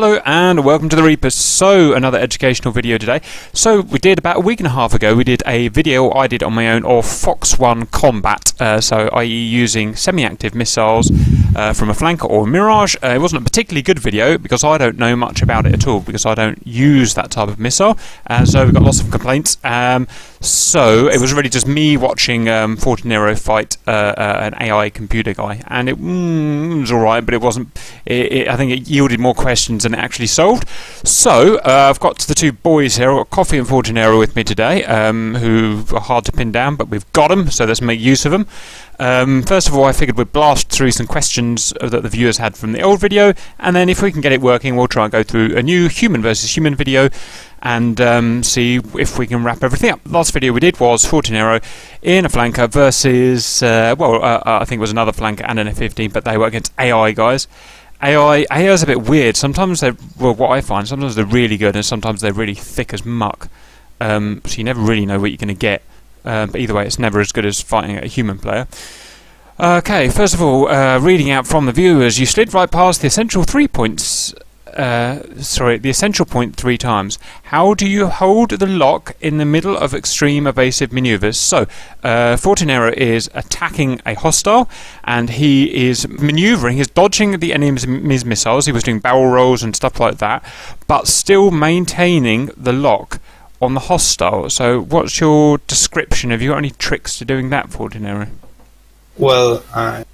hello and welcome to the Reapers. So, another educational video today. So, we did about a week and a half ago, we did a video I did on my own of Fox 1 combat, uh, so i.e. using semi-active missiles uh, from a flanker or a Mirage. Uh, it wasn't a particularly good video because I don't know much about it at all because I don't use that type of missile, uh, so we got lots of complaints. Um, so, it was really just me watching um, Fortinero fight uh, uh, an AI computer guy, and it, mm, was alright, but it wasn't. It, it, I think it yielded more questions than it actually solved. So, uh, I've got the two boys here. I've got Coffee and Fortinero with me today, um, who are hard to pin down, but we've got them, so let's make use of them. Um, first of all, I figured we'd blast through some questions that the viewers had from the old video, and then if we can get it working, we'll try and go through a new human versus human video and um, see if we can wrap everything up. Last video we did was Fortinero in a flanker versus, uh, well, uh, uh I think it was another flanker and an F-15, but they were against AI guys. AI, AI is a bit weird. Sometimes they're, well, what I find, sometimes they're really good and sometimes they're really thick as muck. Um, so you never really know what you're going to get. Uh, but either way, it's never as good as fighting a human player. Okay, first of all, uh, reading out from the viewers, you slid right past the essential three points uh, sorry, the essential point three times. How do you hold the lock in the middle of extreme evasive maneuvers? So, uh, Fortinero is attacking a hostile, and he is maneuvering, he's dodging the enemy's missiles, he was doing barrel rolls and stuff like that, but still maintaining the lock on the hostile. So, what's your description? Have you got any tricks to doing that, Fortinero? Well, uh,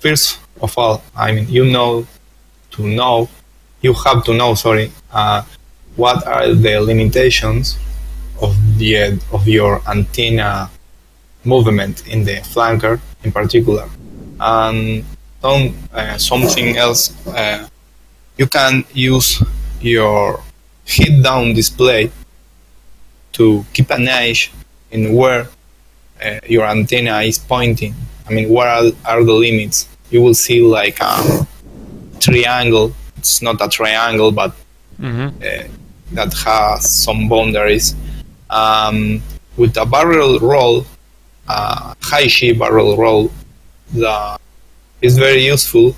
first of all, I mean, you know to know you have to know, sorry, uh, what are the limitations of the of your antenna movement in the flanker in particular, and some, uh, something else. Uh, you can use your head down display to keep an edge in where uh, your antenna is pointing. I mean, where are, are the limits? You will see like a triangle it's not a triangle, but mm-hmm. uh, that has some boundaries. Um, with a barrel roll, uh, high G barrel roll, that is very useful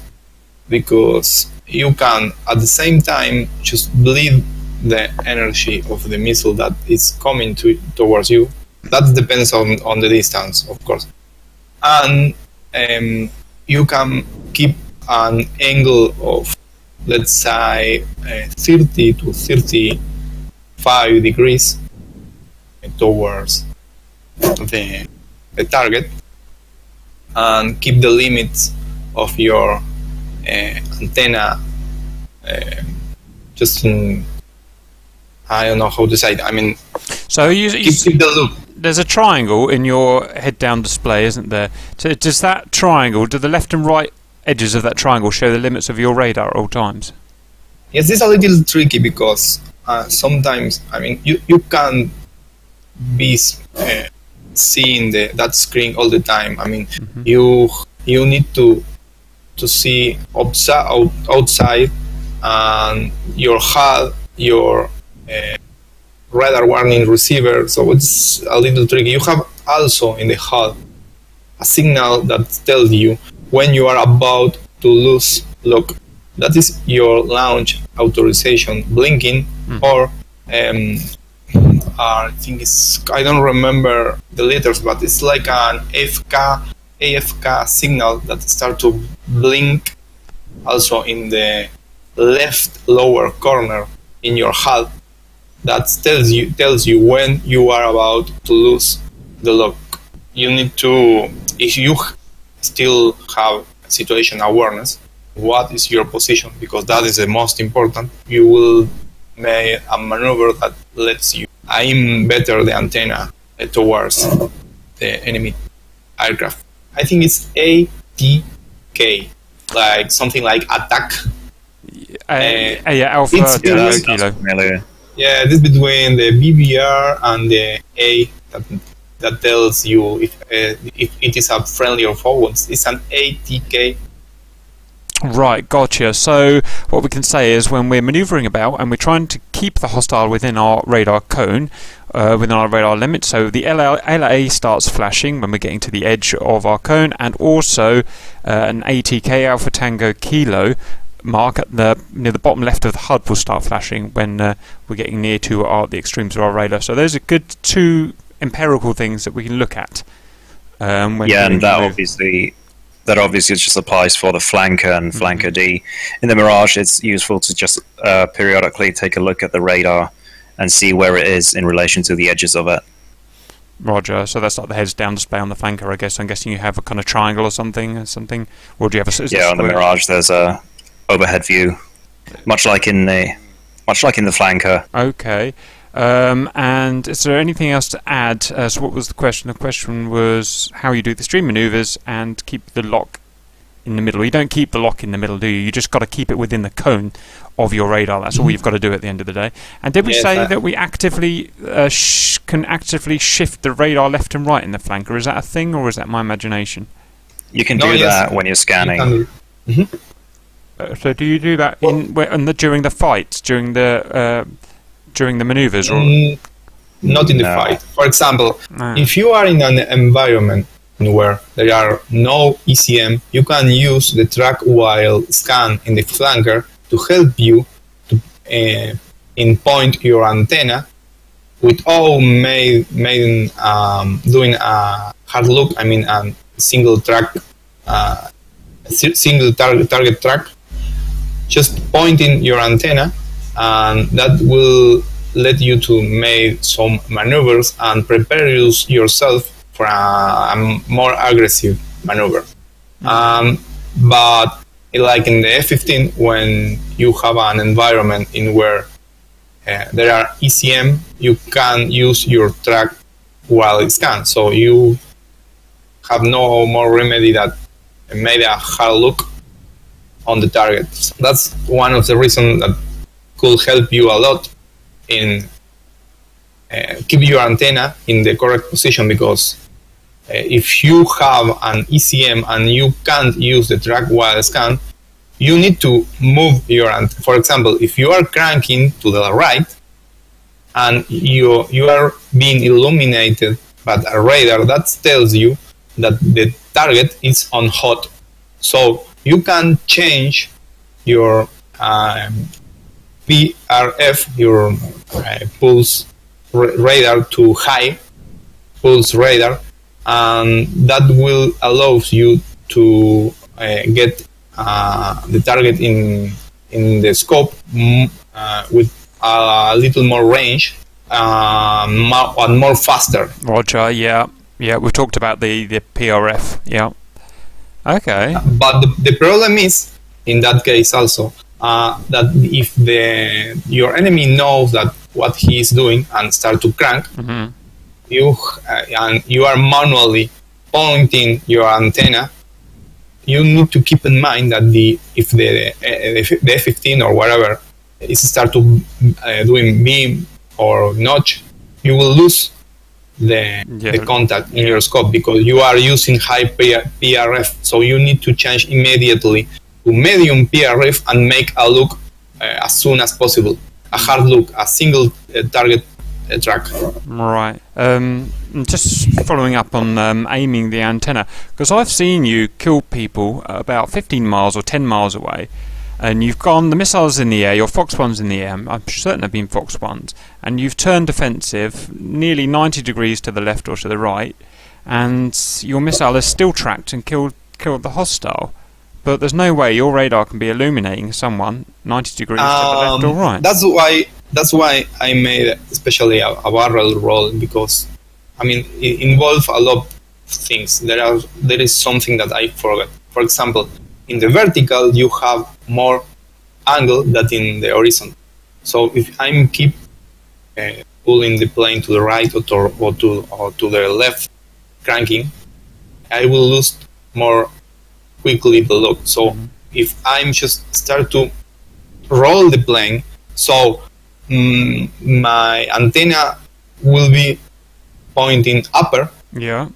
because you can at the same time just bleed the energy of the missile that is coming to, towards you. That depends on, on the distance, of course. And um, you can keep an angle of let's say uh, 30 to 35 degrees towards the, the target and keep the limits of your uh, antenna uh, just in, I don't know how to say it. I mean, so you, you keep, keep the loop. There's a triangle in your head-down display, isn't there? So does that triangle, do the left and right edges of that triangle show the limits of your radar at all times? Yes, this is a little tricky because uh, sometimes, I mean, you, you can be uh, seeing the, that screen all the time. I mean, mm-hmm. you you need to to see outside, out, outside and your HUD, your uh, radar warning receiver. So it's a little tricky. You have also in the HUD a signal that tells you when you are about to lose lock. That is your launch authorization blinking mm. or um, I think it's I don't remember the letters, but it's like an FK AFK signal that start to blink also in the left lower corner in your HUD that tells you tells you when you are about to lose the lock. You need to if you still have situation awareness. What is your position? Because that is the most important. You will make a maneuver that lets you aim better the antenna towards the enemy aircraft. I think it's ATK, like something like attack. Uh, uh, yeah, Alpha Kilo. Yeah, this between the BBR and the A that that tells you if, uh, if it is a friendly or foe. It's an ATK. Right, gotcha. So what we can say is when we're maneuvering about and we're trying to keep the hostile within our radar cone, uh, within our radar limit, so the LA starts flashing when we're getting to the edge of our cone, and also uh, an ATK Alpha Tango Kilo mark at the near the bottom left of the HUD will start flashing when uh, we're getting near to our, the extremes of our radar. So those are good two empirical things that we can look at. Um, when yeah, and that move. obviously that obviously just applies for the flanker and Mm-hmm. flanker D. In the Mirage, it's useful to just uh, periodically take a look at the radar and see where it is in relation to the edges of it. Roger. So that's like the heads down display on the flanker. I guess I'm guessing you have a kind of triangle or something, or something, or do you have a? Yeah, on the? Mirage, there's a overhead view, much like in the much like in the flanker. Okay. Um, and is there anything else to add? Uh, so what was the question? The question was how you do the stream maneuvers and keep the lock in the middle. You don't keep the lock in the middle, do you? You just got to keep it within the cone of your radar. That's all you've got to do at the end of the day. And did we Yes, say I- that we actively uh, sh- can actively shift the radar left and right in the flanker? Is that a thing, or is that my imagination? You can No, do yes. that when you're You scanning. can- Uh, so do you do that in, where- in the, during the fight, during the uh, during the maneuvers, or Mm, not in the No. fight. For example, Ah. if you are in an environment where there are no ECM, you can use the track while scan in the flanker to help you to uh, pinpoint your antenna without made, made, um, doing a hard look, I mean a single track, uh, single target, target track, just pointing your antenna and that will let you to make some maneuvers and prepare you, yourself for a, a more aggressive maneuver. Um, but like in the F-15, when you have an environment in where uh, there are ECM, you can use your track while it scans. So you have no more remedy that made a hard look on the target. That's one of the reasons that could help you a lot in uh, keep your antenna in the correct position because uh, if you have an ECM and you can't use the track while scan, you need to move your ant- for example if you are cranking to the right and you you are being illuminated by a radar that tells you that the target is on hot so you can change your um, PRF your uh, pulse ra- radar to high pulse radar and that will allow you to uh, get uh, the target in in the scope mm, uh, with a little more range mo- and more faster. Roger, yeah, yeah. We talked about the the PRF, yeah. Okay. But the, the problem is, in that case also, uh, that if the your enemy knows that what he is doing and start to crank, hmm you uh, and you are manually pointing your antenna, you need to keep in mind that the if the uh, the F15 or whatever is start to uh, doing beam or notch, you will lose the Yeah. the contact in your scope because you are using high PRF. So you need to change immediately to medium PRF and make a look uh, as soon as possible, a hard look, a single uh, target uh, track. Right. Um, just following up on um, aiming the antenna, because I've seen you kill people about 15 miles or 10 miles away, and you've gone, the missile's in the air, your Fox 1's in the air, I'm certain they've been Fox 1's, and you've turned defensive nearly 90 degrees to the left or to the right, and your missile is still tracked and killed, killed the hostile. But there's no way your radar can be illuminating someone 90 degrees to the left or Um, right. That's why that's why I made especially a, a barrel roll because I mean it involves a lot of things. There are there is something that I forgot. For example, in the vertical you have more angle than in the horizon. So if I'm keep uh, pulling the plane to the right or to, or to or to the left, cranking, I will lose more quickly the look. So if I'm just start to roll the plane, so mm, my antenna will be pointing upper. yeah.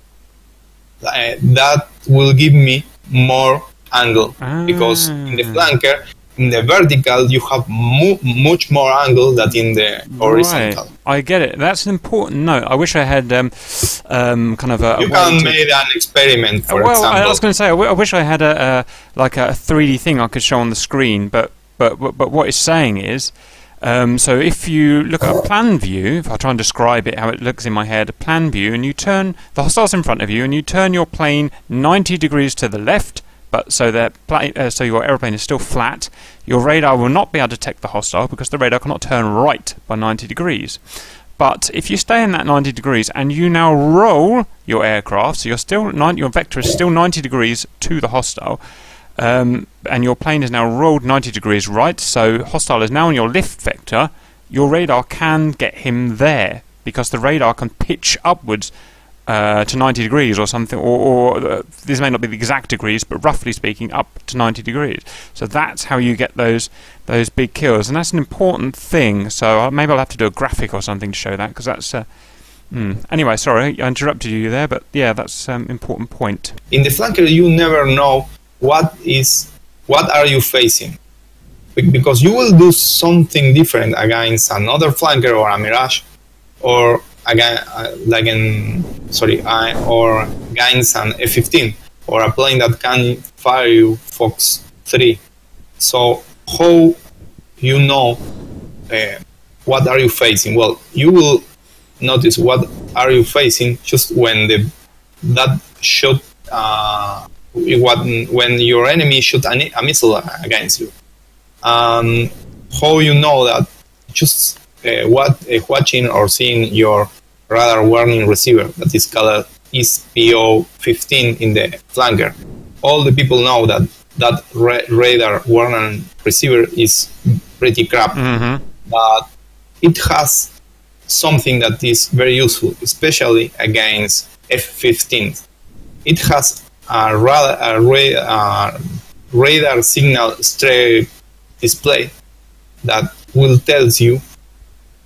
Uh, that will give me more angle because in the Ah. flanker in the vertical you have mu- much more angle than in the horizontal. Right. I get it. That's an important note. I wish I had um, um, kind of a. You can to- make an experiment, for well, I- example. I was going to say, I, w- I wish I had a, a like a 3D thing I could show on the screen, but but but, but what it's saying is, um, so if you look at a plan view, if I try and describe it how it looks in my head, a plan view, and you turn the hostiles in front of you, and you turn your plane 90 degrees to the left, but so that uh, so your aeroplane is still flat, your radar will not be able to detect the hostile because the radar cannot turn right by 90 degrees. But if you stay in that 90 degrees and you now roll your aircraft, so you're still 90, your vector is still 90 degrees to the hostile, um, and your plane is now rolled 90 degrees right, so hostile is now on your lift vector, your radar can get him there because the radar can pitch upwards uh, to 90 degrees or something, or, or uh, this may not be the exact degrees, but roughly speaking, up to 90 degrees. So that's how you get those those big kills, and that's an important thing. So uh, maybe I'll have to do a graphic or something to show that because that's. Uh, mm. Anyway, sorry I interrupted you there, but yeah, that's an um, important point. in the flanker you never know what is what are you facing because you will do something different against another flanker or a mirage or again like in sorry or against an F-15 or a plane that can fire you Fox 3 so how you know uh, what are you facing well you will notice what are you facing just when the that shot uh, when, your enemy shoot a, missile against you. Um, how you know that? Just what uh, watching or seeing your radar warning receiver that is called SPO 15 in the flanker. All the people know that that ra- radar warning receiver is pretty crap, Mm-hmm. but it has something that is very useful, especially against F-15. It has a radar, a ra- uh, radar signal strength display that will tell you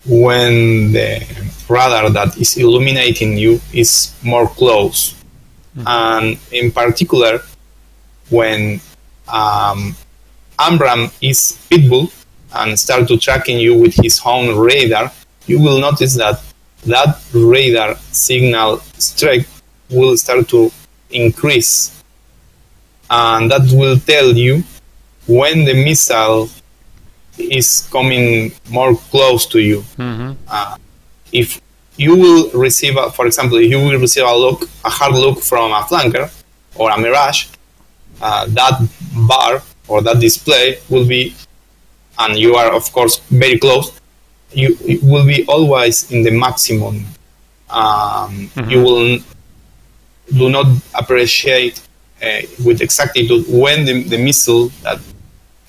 when the radar that is illuminating you is more close. And in particular, when um, AMRAAM is Pitbull and start to tracking you with his own radar, you will notice that that radar signal strength will start to increase. And that will tell you when the missile is coming more close to you. Mm-hmm. Uh, if you will receive, a, for example, if you will receive a look, a hard look from a flanker or a mirage, uh, that bar or that display will be, and you are of course very close. You it will be always in the maximum. Um, You will do not appreciate uh, with exactitude when the, the missile that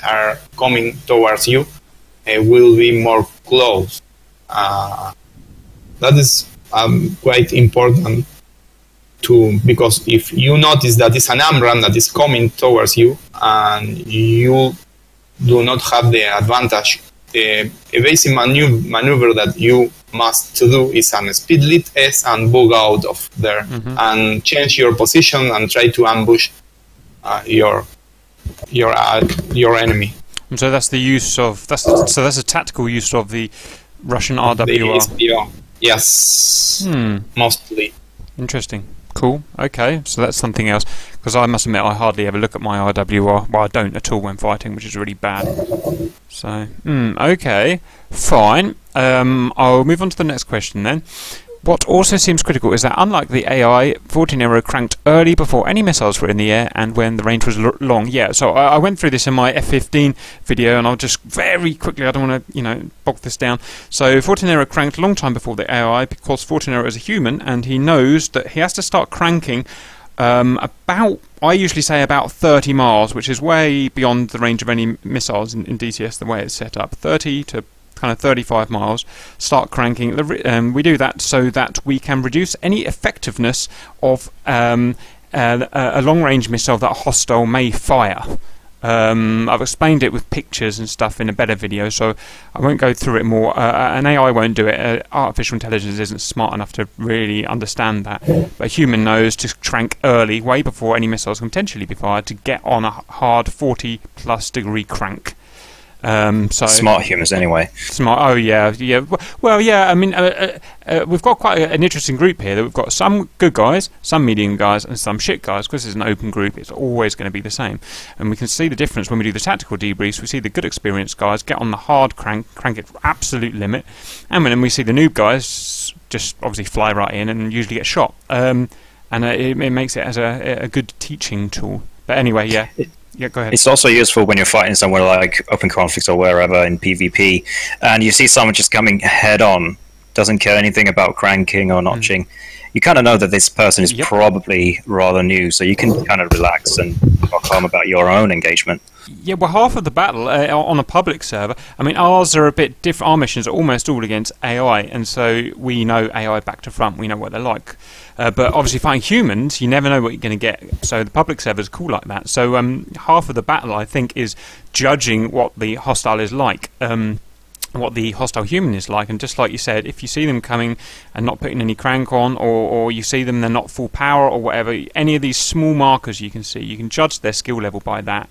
are coming towards you uh, will be more close. Uh, that is um, quite important to because if you notice that it's an AMRAAM that is coming towards you and you do not have the advantage, the evasive maneuver, maneuver that you must to do is an speed lead S and bug out of there and change your position and try to ambush uh, your your uh, your enemy. And so that's the use of that's so that's a tactical use of the Russian RWR. The RWR. Yes, Hmm. mostly. Interesting. Cool. Okay. So that's something else. Because I must admit, I hardly ever look at my RWR. Well, I don't at all when fighting, which is really bad. So, hmm, okay. Fine. Um, I'll move on to the next question then. What also seems critical is that unlike the AI, Fortinero cranked early before any missiles were in the air and when the range was l- long. Yeah, so I, I went through this in my F-15 video and I'll just very quickly, I don't want to, you know, bog this down. So Fortinero cranked a long time before the AI because Fortinero is a human and he knows that he has to start cranking um, about, I usually say about 30 miles, which is way beyond the range of any missiles in, in DCS, the way it's set up. 30 to kind of 35 miles, start cranking. Um, we do that so that we can reduce any effectiveness of um, a, a long range missile that a hostile may fire. Um, I've explained it with pictures and stuff in a better video, so I won't go through it more. Uh, an AI won't do it. Uh, artificial intelligence isn't smart enough to really understand that. But a human knows to crank early, way before any missiles can potentially be fired, to get on a hard 40 plus degree crank. Um, so Smart humans, anyway. Smart. Oh yeah, yeah. Well, yeah. I mean, uh, uh, uh, we've got quite an interesting group here. That we've got some good guys, some medium guys, and some shit guys. Because it's an open group, it's always going to be the same. And we can see the difference when we do the tactical debriefs. We see the good experienced guys get on the hard crank, crank it absolute limit, and then we see the noob guys just obviously fly right in and usually get shot. Um, and uh, it, it, makes it as a, a good teaching tool. But anyway, yeah. Yeah, go ahead. It's also useful when you're fighting somewhere like Open Conflicts or wherever in PvP, and you see someone just coming head on, doesn't care anything about cranking or notching. Mm. You kind of know that this person is yep. probably rather new, so you can kind of relax and talk calm about your own engagement. Yeah, well, half of the battle uh, on a public server. I mean, ours are a bit different. Our missions are almost all against AI, and so we know AI back to front. We know what they're like. Uh, but obviously, fighting humans, you never know what you're going to get. So the public server is cool like that. So um, half of the battle, I think, is judging what the hostile is like. Um, what the hostile human is like, and just like you said, if you see them coming and not putting any crank on, or, or you see them they're not full power or whatever, any of these small markers you can see, you can judge their skill level by that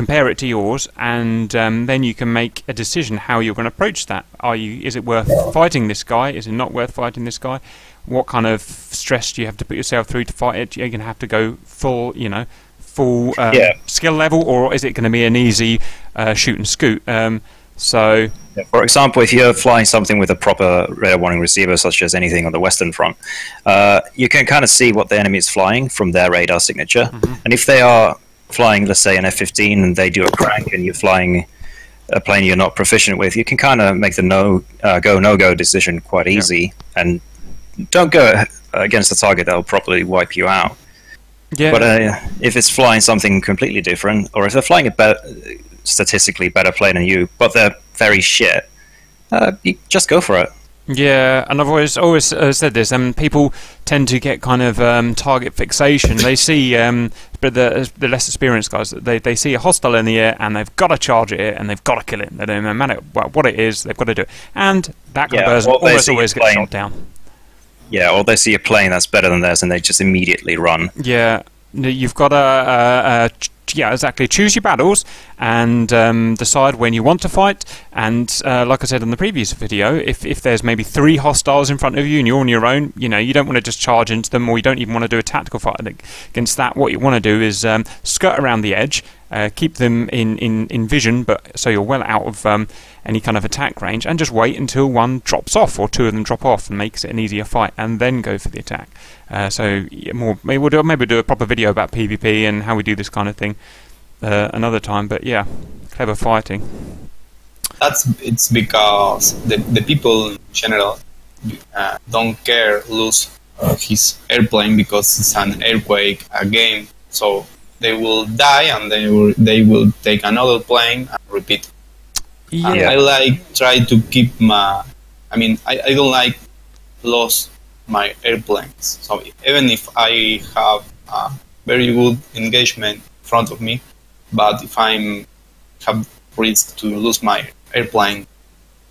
compare it to yours, and um, then you can make a decision how you're going to approach that. Are you? Is it worth fighting this guy? Is it not worth fighting this guy? What kind of stress do you have to put yourself through to fight it? You're going to have to go full, you know, full um, yeah. skill level, or is it going to be an easy uh, shoot and scoot? Um, so, for example, if you're flying something with a proper radar warning receiver, such as anything on the Western Front, uh, you can kind of see what the enemy is flying from their radar signature, mm-hmm. and if they are flying, let's say, an F 15 and they do a crank and you're flying a plane you're not proficient with, you can kind of make the no uh, go no go decision quite easy yeah. and don't go against the target that'll probably wipe you out. Yeah. But uh, if it's flying something completely different, or if they're flying a better, statistically better plane than you, but they're very shit, uh, you just go for it. Yeah, and I've always always uh, said this, and um, people tend to get kind of um, target fixation. They see, um, but the the less experienced guys, they they see a hostile in the air, and they've got to charge it, and they've got to kill it. They don't matter what it is, they've got to do it, and that kind yeah, person almost always gets shot down. Yeah, or they see a plane that's better than theirs, and they just immediately run. Yeah, you've got to yeah, exactly. Choose your battles and um, decide when you want to fight. And uh, like I said in the previous video, if, if there's maybe three hostiles in front of you and you're on your own, you know, you don't want to just charge into them or you don't even want to do a tactical fight against that. What you want to do is um, skirt around the edge, uh, keep them in, in, in vision, but so you're well out of um, any kind of attack range, and just wait until one drops off or two of them drop off and makes it an easier fight, and then go for the attack. Uh, so yeah, more maybe we'll do maybe do a proper video about PvP and how we do this kind of thing uh, another time. But yeah, clever fighting. That's it's because the the people in general uh, don't care lose uh, his airplane because it's an earthquake a game. So they will die and they will they will take another plane and repeat. Yeah. I like try to keep my. I mean, I, I don't like lost my airplanes. So even if I have a very good engagement front of me, but if I'm have risk to lose my airplane,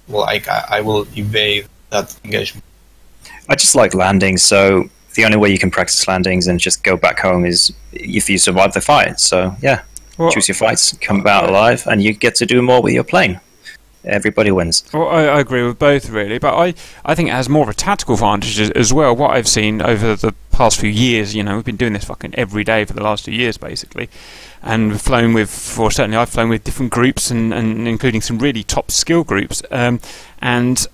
well, I, I will evade that engagement. I just like landing, so the only way you can practice landings and just go back home is if you survive the fight. So yeah, well, choose your fights, come out alive, and you get to do more with your plane everybody wins. Well, I, I, agree with both really, but I, I think it has more of a tactical advantage as, well. What I've seen over the past few years, you know, we've been doing this fucking every day for the last two years basically, and we've flown with, or certainly I've flown with different groups and, and including some really top skill groups, um, and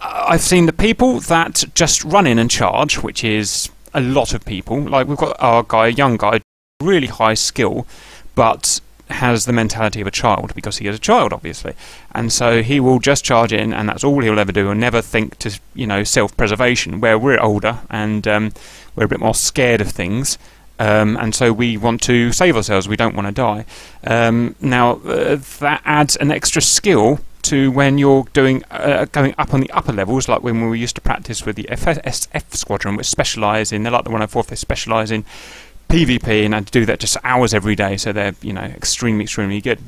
I've seen the people that just run in and charge, which is a lot of people. Like we've got our guy, a young guy, really high skill, but has the mentality of a child because he is a child, obviously, and so he will just charge in, and that's all he'll ever do, and never think to you know self-preservation. Where we're older and um, we're a bit more scared of things. Um, and so we want to save ourselves. We don't want to die. Um, now uh, that adds an extra skill to when you're doing uh, going up on the upper levels, like when we used to practice with the FSF squadron, which specialise in. They're like the 104th. They specialise in PvP and to do that just hours every day, so they're you know extremely extremely good.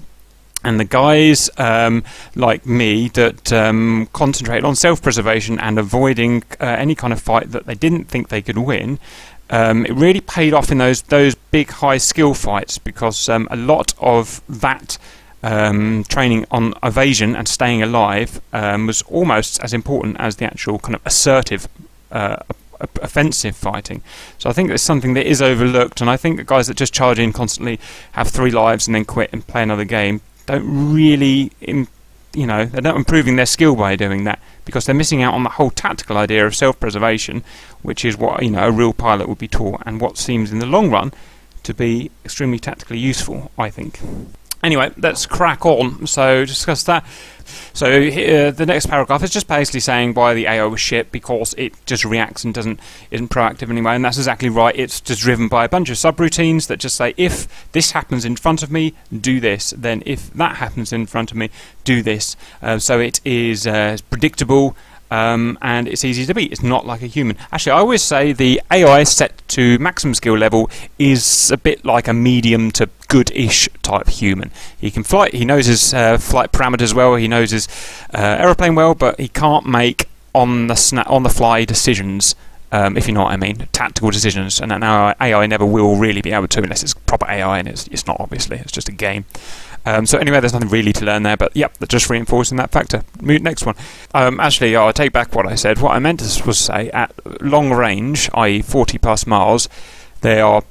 And the guys um, like me that um, concentrate on self-preservation and avoiding uh, any kind of fight that they didn't think they could win, um, it really paid off in those those big high skill fights because um, a lot of that um, training on evasion and staying alive um, was almost as important as the actual kind of assertive uh, offensive fighting. So I think it's something that is overlooked, and I think that guys that just charge in constantly, have three lives, and then quit and play another game, don't really, you know, they're not improving their skill by doing that because they're missing out on the whole tactical idea of self-preservation, which is what you know a real pilot would be taught, and what seems in the long run to be extremely tactically useful. I think. Anyway, let's crack on. So discuss that. So uh, the next paragraph is just basically saying why the AI was shit because it just reacts and doesn't isn't proactive anyway, and that's exactly right. It's just driven by a bunch of subroutines that just say if this happens in front of me, do this. Then if that happens in front of me, do this. Uh, so it is uh, predictable um, and it's easy to beat. It's not like a human. Actually, I always say the AI set to maximum skill level is a bit like a medium to good-ish type human. He can fly. He knows his uh, flight parameters well. He knows his uh, aeroplane well, but he can't make on the sna- on the fly decisions. Um, if you know what I mean, tactical decisions, and now AI never will really be able to unless it's proper AI, and it's, it's not obviously. It's just a game. Um, so anyway, there's nothing really to learn there, but yep, just reinforcing that factor. Next one. Um, actually, I'll take back what I said. What I meant was to was say at long range, i.e., 40 plus miles, they are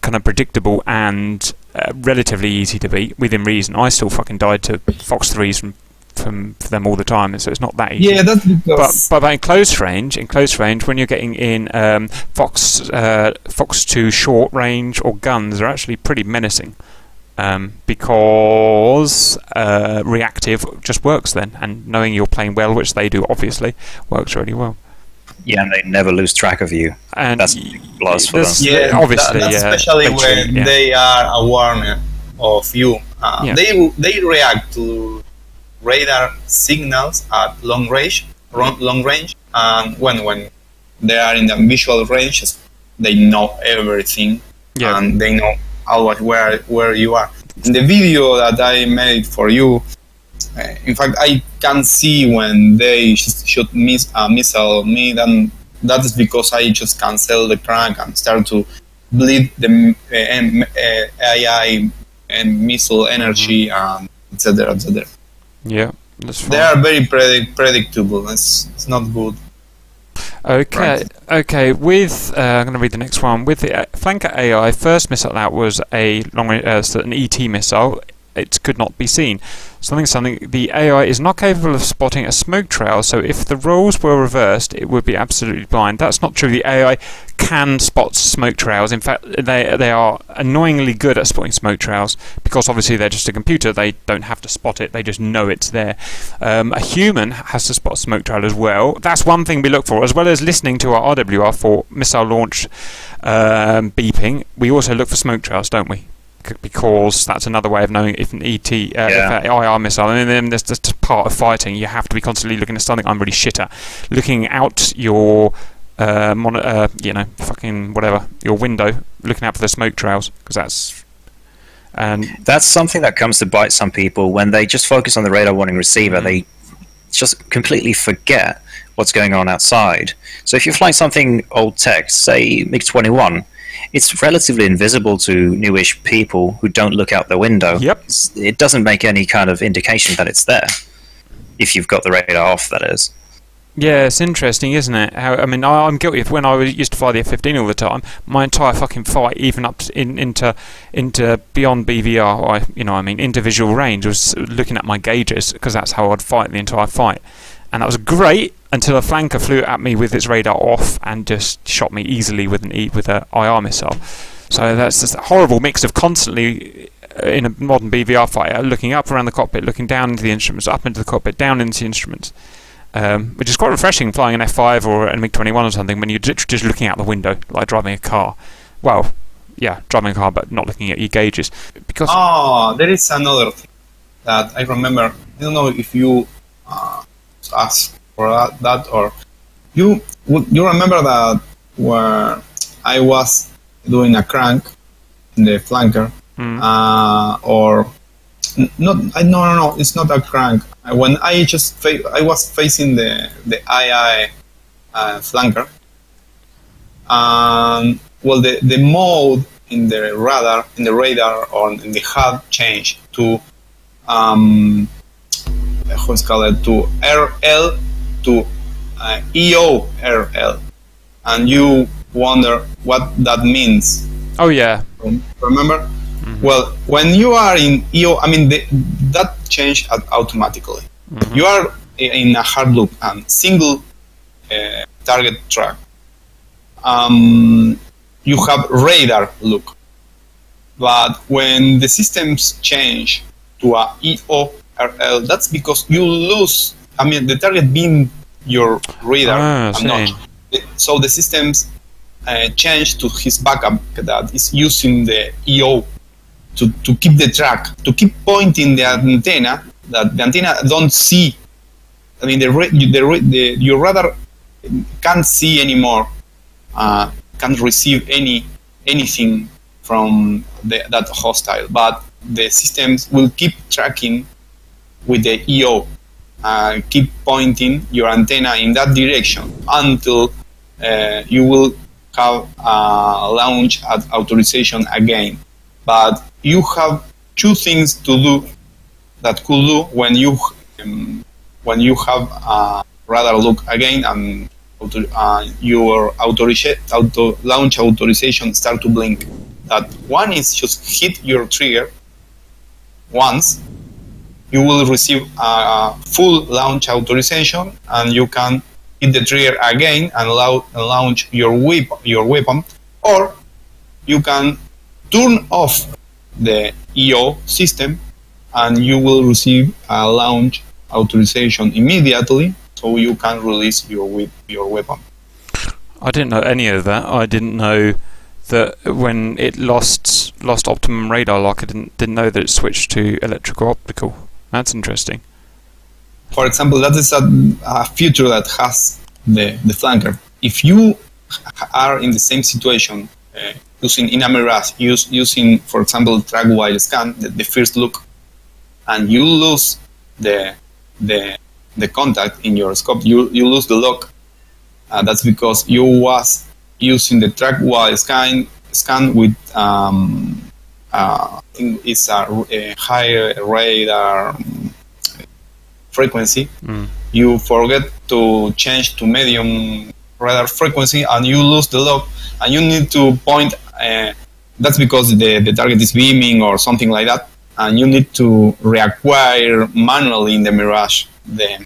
kind of predictable and uh, relatively easy to beat within reason. I still fucking died to Fox threes from from them all the time, so it's not that easy. Yeah, that's because. But, but in close range, in close range, when you're getting in um, Fox uh, Fox two short range or guns, they're actually pretty menacing um, because uh, reactive just works then, and knowing you're playing well, which they do, obviously, works really well. Yeah, and they never lose track of you. And that's a plus for them. Yeah, obviously, that, yeah, especially when yeah. they are aware of you. Uh, Yeah. They they react to radar signals at long range, long range, and when when they are in the visual range, they know everything, Yeah. and they know always where where you are. In the video that I made for you, uh, in fact, I can see when they sh- shoot miss a missile me. Then that is because I just cancel the crank and start to bleed the uh, M- uh, AI and missile energy and etc. etc. yeah, that's fine. They are very predict- predictable. It's, it's not good. Okay, Right. okay. With uh, I'm going to read the next one. With the uh, flanker AI, first missile out was a long uh, an ET missile. It could not be seen. Something, something. The AI is not capable of spotting a smoke trail. So if the roles were reversed, it would be absolutely blind. That's not true. The AI can spot smoke trails. In fact, they they are annoyingly good at spotting smoke trails because obviously they're just a computer. They don't have to spot it. They just know it's there. Um, a human has to spot smoke trail as well. That's one thing we look for, as well as listening to our RWR for missile launch um, beeping. We also look for smoke trails, don't we? Because that's another way of knowing if an ET, uh, Yeah. if an IR missile, and then there's just part of fighting. You have to be constantly looking at something. I'm really shit at looking out your uh, mon- uh, you know, fucking whatever, your window, looking out for the smoke trails, because that's. And That's something that comes to bite some people when they just focus on the radar warning receiver. Mhm. They just completely forget what's going on outside. So if you're flying something old tech, say MiG 21, it's relatively invisible to newish people who don't look out the window. Yep. It doesn't make any kind of indication that it's there. If you've got the radar off, that is. yeah, it's interesting, isn't it? How I mean, I, I'm guilty of when I was, used to fly the F-15 all the time. My entire fucking fight, even up to, in, into into beyond BVR, I, you know, I mean, into visual range, was looking at my gauges because that's how I'd fight the entire fight, and that was great until a flanker flew at me with its radar off and just shot me easily with an E with a IR missile. So that's just a horrible mix of constantly uh, in a modern BVR fighter looking up around the cockpit, looking down into the instruments, up into the cockpit, down into the instruments. Um, which is quite refreshing flying an F5 or a MiG 21 or something when you're just looking out the window, like driving a car. Well, yeah, driving a car, but not looking at your gauges. Because Oh, there is another thing that I remember. I don't know if you uh, asked for that, that or you would you remember that where I was doing a crank in the flanker Mm. uh, or not I no no no it's not a crank when I just fa- I was facing the the II uh, flanker and well the, the mode in the radar in the radar or in the HUD changed to um, how it's called to RL to uh, EO RL, and you wonder what that means. Oh yeah. Remember? Well, when you are in EO, I mean the, that changed au- automatically. You are in a hard loop and single uh, target track. Um, you have radar look, but when the systems change to a EORL, that's because you lose. I mean, the target being your radar Ah, I and not. So the systems uh, change to his backup that is using the EO to, to keep the track, to keep pointing the antenna that the antenna don't see. I mean, the, the, the your radar can't see anymore, uh, can't receive any anything from the, that hostile, but the systems will keep tracking with the EO, uh, keep pointing your antenna in that direction until uh, you will have a launch at authorization again. But you have two things to do that could do when you um, when you have a radar look again and uh, your auto launch authorization start to blink. That one is just hit your trigger once, you will receive a full launch authorization, and you can hit the trigger again and launch your whip your weapon, or you can turn off the EO system, and you will receive a launch authorization immediately, so you can release your your weapon. I didn't know any of that. I didn't know that when it lost lost optimum radar lock, I didn't didn't know that it switched to electrical optical. That's interesting. for example, that is a, a feature that has the, the flanker. If you are in the same situation uh, using in a mirage, use, using, for example, track while scan, the, the first look, and you lose the, the, the contact in your scope, you, you lose the lock. Uh, that's because you was using the track while scan, scan with um, uh, it's a, a higher radar um, frequency, Mm. you forget to change to medium radar frequency and you lose the lock. And you need to point uh, that's because the, the target is beaming or something like that. And you need to reacquire manually in the mirage the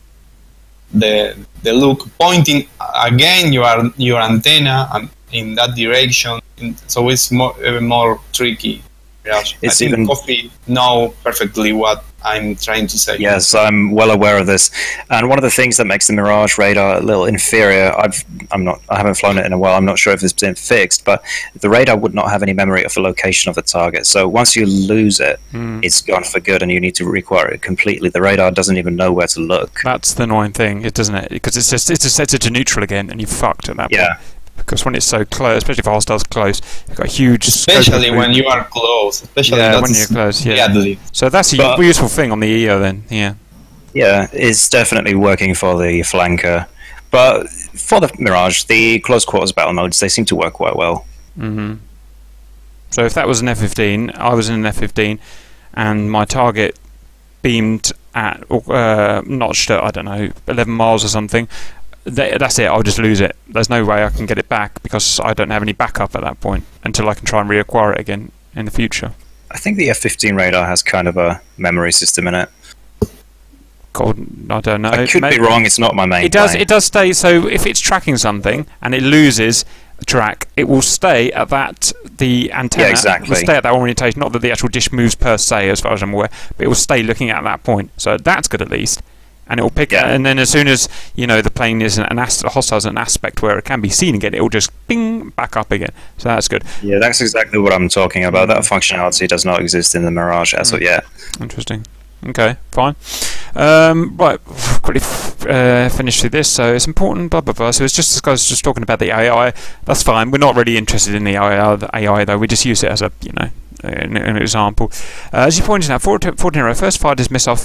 the the look pointing again your your antenna and in that direction. So it's more even more tricky Mirage. I It's think even- coffee know perfectly what I'm trying to say Yes, I'm well aware of this. And one of the things that makes the Mirage radar a little inferior, I've I'm not I haven't flown it in a while. I'm not sure if it's been fixed, but the radar would not have any memory of the location of the target. So once you lose it, hmm. it's gone for good, and you need to require it completely. The radar doesn't even know where to look. That's the annoying thing, it doesn't it? Because it's just it's just set it to neutral again, and you fucked at that Yeah. point. Because when it's so close, especially if a hostile's close, you've got a huge. especially when you are close especially Yeah, that when is you're close, yeah. deadly. So that's a But- useful thing on the EO then. Yeah. Yeah, it's definitely working for the flanker. But for the Mirage, the close quarters battle modes, they seem to work quite well. hmm So if that was an F-15, I was in an F-15, and my target beamed at or, uh, notched at I don't know 11 miles or something. Th- that's it. I'll just lose it. There's no way I can get it back because I don't have any backup at that point until I can try and reacquire it again in the future. I think the F-15 radar has kind of a memory system in it. God, I don't know. I could Maybe- be wrong. It's not my main. It does. plane. It does stay. So if it's tracking something and it loses track, it will stay at that the antenna. Yeah, exactly. Will stay at that orientation. Not that the actual dish moves per se, as far as I'm aware, but it will stay looking at that point. So that's good at least. And it will pick. Yeah. And then as soon as you know the plane is an, as- hostile is an aspect where it can be seen again, it will just ping back up again. So that's good. Yeah, that's exactly what I'm talking about. That functionality does not exist in the Mirage as of yet. Interesting. Okay, fine. Um, right, quickly f- uh, finish through this. So it's important, blah blah blah. So it's just this guy's just talking about the AI. That's fine. We're not really interested in the AI, the AI though. We just use it as a you know an, an example. Uh, as you pointed out, 14 Arrow first fired his missile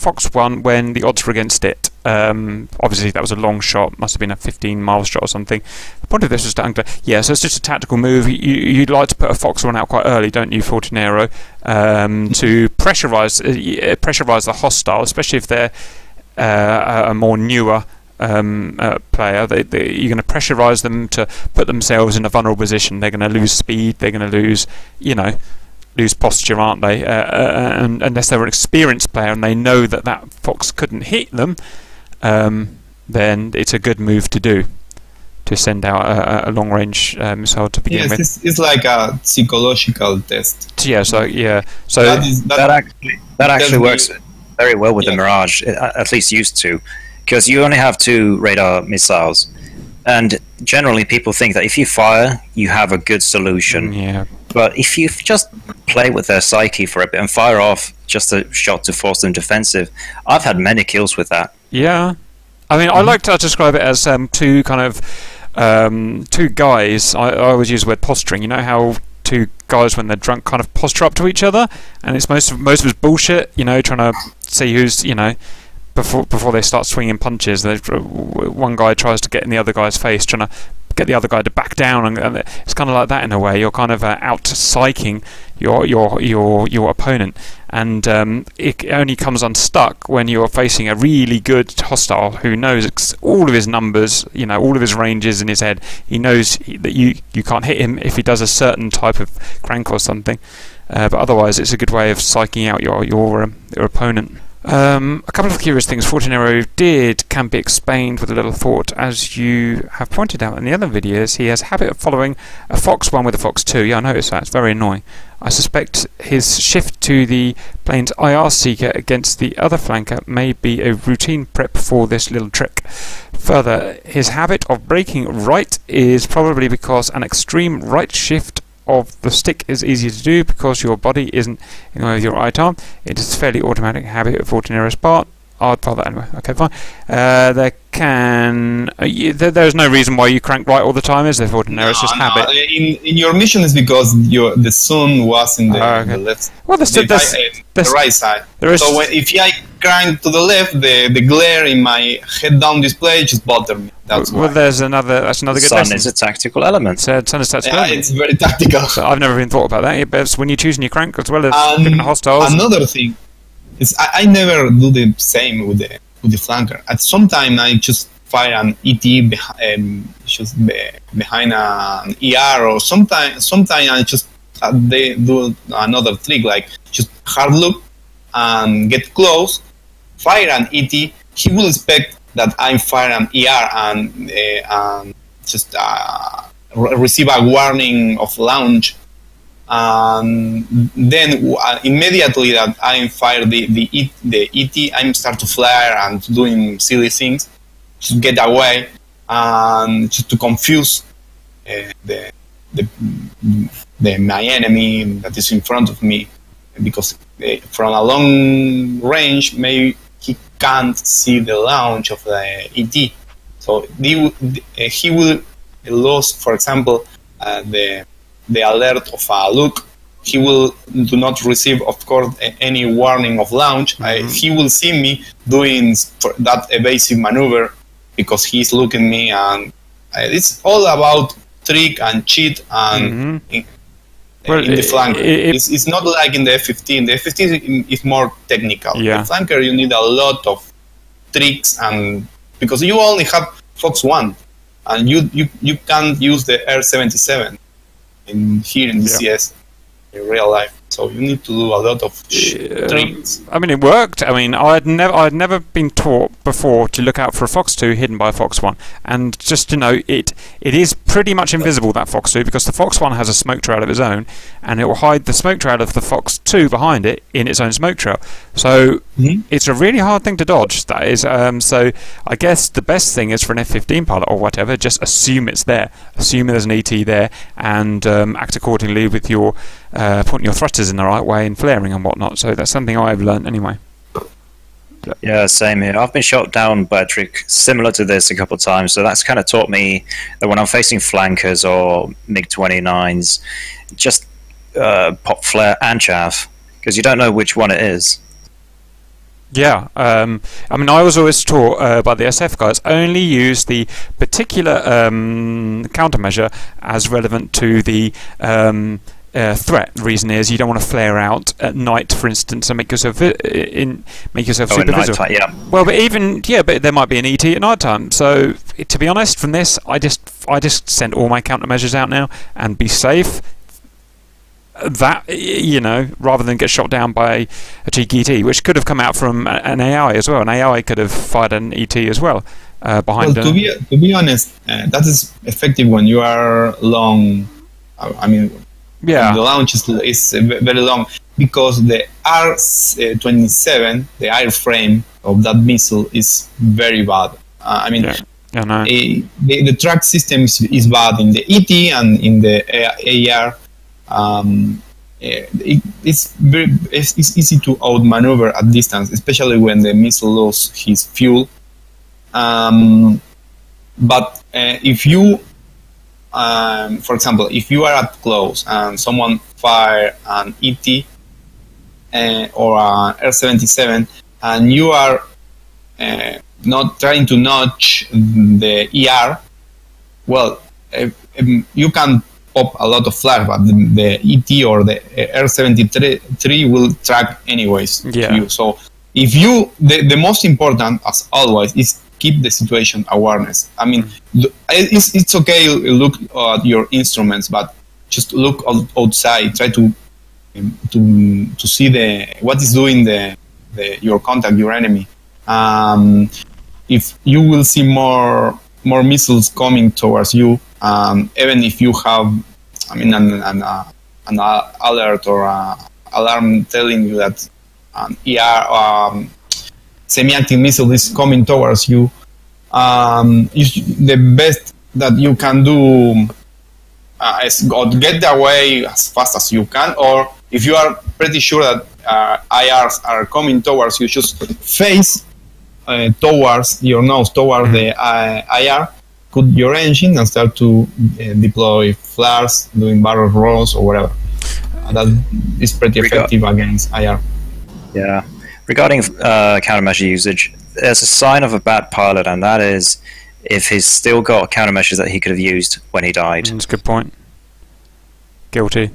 Fox won when the odds were against it. Um, obviously, that was a long shot. Must have been a 15 mile shot or something. The point of this was to unclear. Yeah, so it's just a tactical move. You, you'd like to put a Fox one out quite early, don't you, Fortinero, um, to pressurize uh, pressurize the hostile, especially if they're uh, a more newer um, uh, player. They, they, you're going to pressurize them to put themselves in a vulnerable position. They're going to lose speed. They're going to lose, you know, lose posture, aren't they? Uh, uh, and, unless they're an experienced player and they know that that fox couldn't hit them, um, then it's a good move to do to send out a, a long range uh, missile to begin yes, with. It's, it's like a psychological test. Yeah, so yeah, so that, is, that, that actually that actually works be, very well with yeah. the Mirage, at least used to, because you only have two radar missiles, and generally people think that if you fire, you have a good solution. yeah, But if you just play with their psyche for a bit and fire off just a shot to force them defensive, I've had many kills with that. yeah. I mean, I like to describe it as um, two kind of um, two guys. I, I always use the word posturing. You know how two guys when they're drunk kind of posture up to each other, and it's most of most of it's bullshit. You know, trying to see who's you know before before they start swinging punches. they one guy tries to get in the other guy's face, trying to get the other guy to back down, and, and it's kind of like that in a way. You're kind of uh, out psyching your your your your opponent, and um, it only comes unstuck when you're facing a really good hostile who knows ex- all of his numbers, you know, all of his ranges in his head. He knows that you you can't hit him if he does a certain type of crank or something. Uh, but otherwise, it's a good way of psyching out your your um, your opponent. Um, a couple of curious things Fortinero did can be explained with a little thought. As you have pointed out in the other videos, he has a habit of following a Fox 1 with a Fox 2. Yeah, I noticed that. It's very annoying. I suspect his shift to the plane's IR seeker against the other flanker may be a routine prep for this little trick. Further, his habit of breaking right is probably because an extreme right shift of the stick is easier to do because your body isn't in the way of your right arm. It is a fairly automatic habit of Fortinero's part. I'd follow that anyway. Okay, fine. Uh, there can. Uh, you, there, there's no reason why you crank right all the time, is there, Fortinero? it's just no, habit. In, in your mission is because your the sun was in the, Oh, okay. the left, Well, there's, the, there's, right, uh, there's- the right side. there is- so when, if I crank to the left, the, the glare in my head down display just bother me. That's well, why. there's another. That's another good Sun lesson. is a tactical element. So, sun is tactical Yeah, element. it's very tactical. So I've never even thought about that. Yeah, but it's when you're choosing your crank as well as Um, picking the hostiles. Another thing is I, I never do the same with the with the flanker. At some time I just fire an ET behi- um, just be, behind an ER, or sometimes sometimes I just uh, they do another trick like just hard look and get close, fire an ET. He will expect that I'm fire an ER and uh, and just uh, re- receive a warning of launch and then uh, immediately that I fire the the, e, the ET, I'm start to flare and doing silly things to get away and just to confuse uh, the, the the my enemy that is in front of me. Because uh, from a long range maybe he can't see the launch of the ET so he, will- uh, he will lose for example uh, the the alert of uh, a look he will do not receive of course any warning of launch. I, mm-hmm. he will see me doing for that evasive maneuver because he's looking me and uh, it's all about trick and cheat and mm-hmm. in, Well, in the it- flanker. it- it's, it's not like in the f-15 the f-15 is more technical. Yeah. the flanker you need a lot of tricks and because you only have fox 1 and you you, you can't use the r77 in here in DCS in real life. So you need to do a lot of Yeah. tricks. I mean, it worked. I mean, I had never, I'd never been taught before to look out for a Fox 2 hidden by a Fox 1. And just to know, it, it is pretty much invisible that Fox 2 because the Fox 1 has a smoke trail of its own, and it will hide the smoke trail of the Fox 2 behind it in its own smoke trail. So Mhm. it's a really hard thing to dodge. That is. Um, so I guess the best thing is for an F-15 pilot or whatever, just assume it's there, assume there's an ET there, and um, act accordingly with your uh, pointing your thrusters in the right way and flaring and whatnot. So that's something I've learned anyway. Yeah, same here. I've been shot down by a trick similar to this a couple of times, so that's kind of taught me that when I'm facing flankers or MiG 29s, just uh, pop flare and chaff because you don't know which one it is. Yeah, um, I mean, I was always taught uh, by the SF guys only use the particular um, countermeasure as relevant to the um, uh, threat. The reason is you don't want to flare out at night, for instance, and make yourself vi- in make yourself Oh, super visible. time, yeah. Well, but even yeah, but there might be an ET at night time. So to be honest, from this, I just I just send all my countermeasures out now and be safe. That you know, rather than get shot down by a cheeky ET, which could have come out from an AI as well. An AI could have fired an ET as well uh, behind. Well, to be to be honest, uh, that is effective when you are long. I I mean, yeah, the launch is, is uh, very long because the R27, the airframe of that missile, is very bad. Uh, I mean, Yeah. I know. eh, the, the track system is, is bad in the ET and in the AR. Um, eh, it, it's very it's, it's easy to outmaneuver at distance, especially when the missile loses his fuel. Um, but uh, if you, um, for example, if you are at close and someone fire an ET uh, or an R77 and you are uh, not trying to notch the ER, well, uh, um, you can pop a lot of flags, but the, the ET or the R73 will track anyways. to Yeah. You. So if you, the, the most important, as always, is keep the situation awareness. I mean, it's, it's okay to look at your instruments, but just look outside. Try to to to see the what is doing the, the your contact, your enemy. Um, if you will see more more missiles coming towards you, um, even if you have, I mean, an an, uh, an alert or alarm telling you that an ER um, semi-active missile is coming towards you, um, you the best that you can do uh, is get away as fast as you can, or if you are pretty sure that uh, IRs are coming towards you, just face uh, towards your nose, towards the uh, IR, put your engine and start to uh, deploy flares, doing barrel rolls or whatever. Uh, that is pretty effective against IR. Yeah. Regarding uh, countermeasure usage, there's a sign of a bad pilot, and that is if he's still got countermeasures that he could have used when he died. That's a good point. Guilty.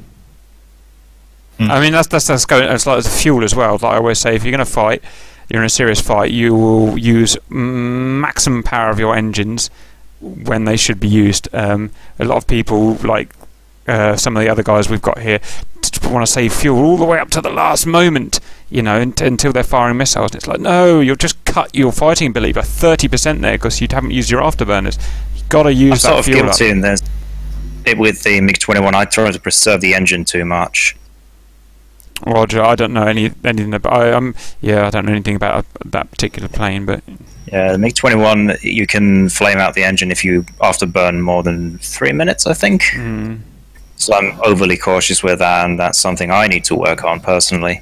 Hmm. I mean, that's that's that's going. It's like the fuel as well. Like I always say, if you're going to fight, you're in a serious fight. You will use mm, maximum power of your engines when they should be used. Um, a lot of people, like uh, some of the other guys we've got here, want to save fuel all the way up to the last moment. You know, unt- until they're firing missiles. And it's like, no, you'll just cut your fighting ability by thirty percent there because you haven't used your afterburners. You've got to use I'm that sort of up. guilty in this. It with the MiG 21, I try to preserve the engine too much. Roger, I don't know any anything about. I, um, yeah, I don't know anything about uh, that particular plane, but Yeah, the MiG 21, you can flame out the engine if you afterburn more than three minutes, I think. mm, So I'm overly cautious with that, and that's something I need to work on personally.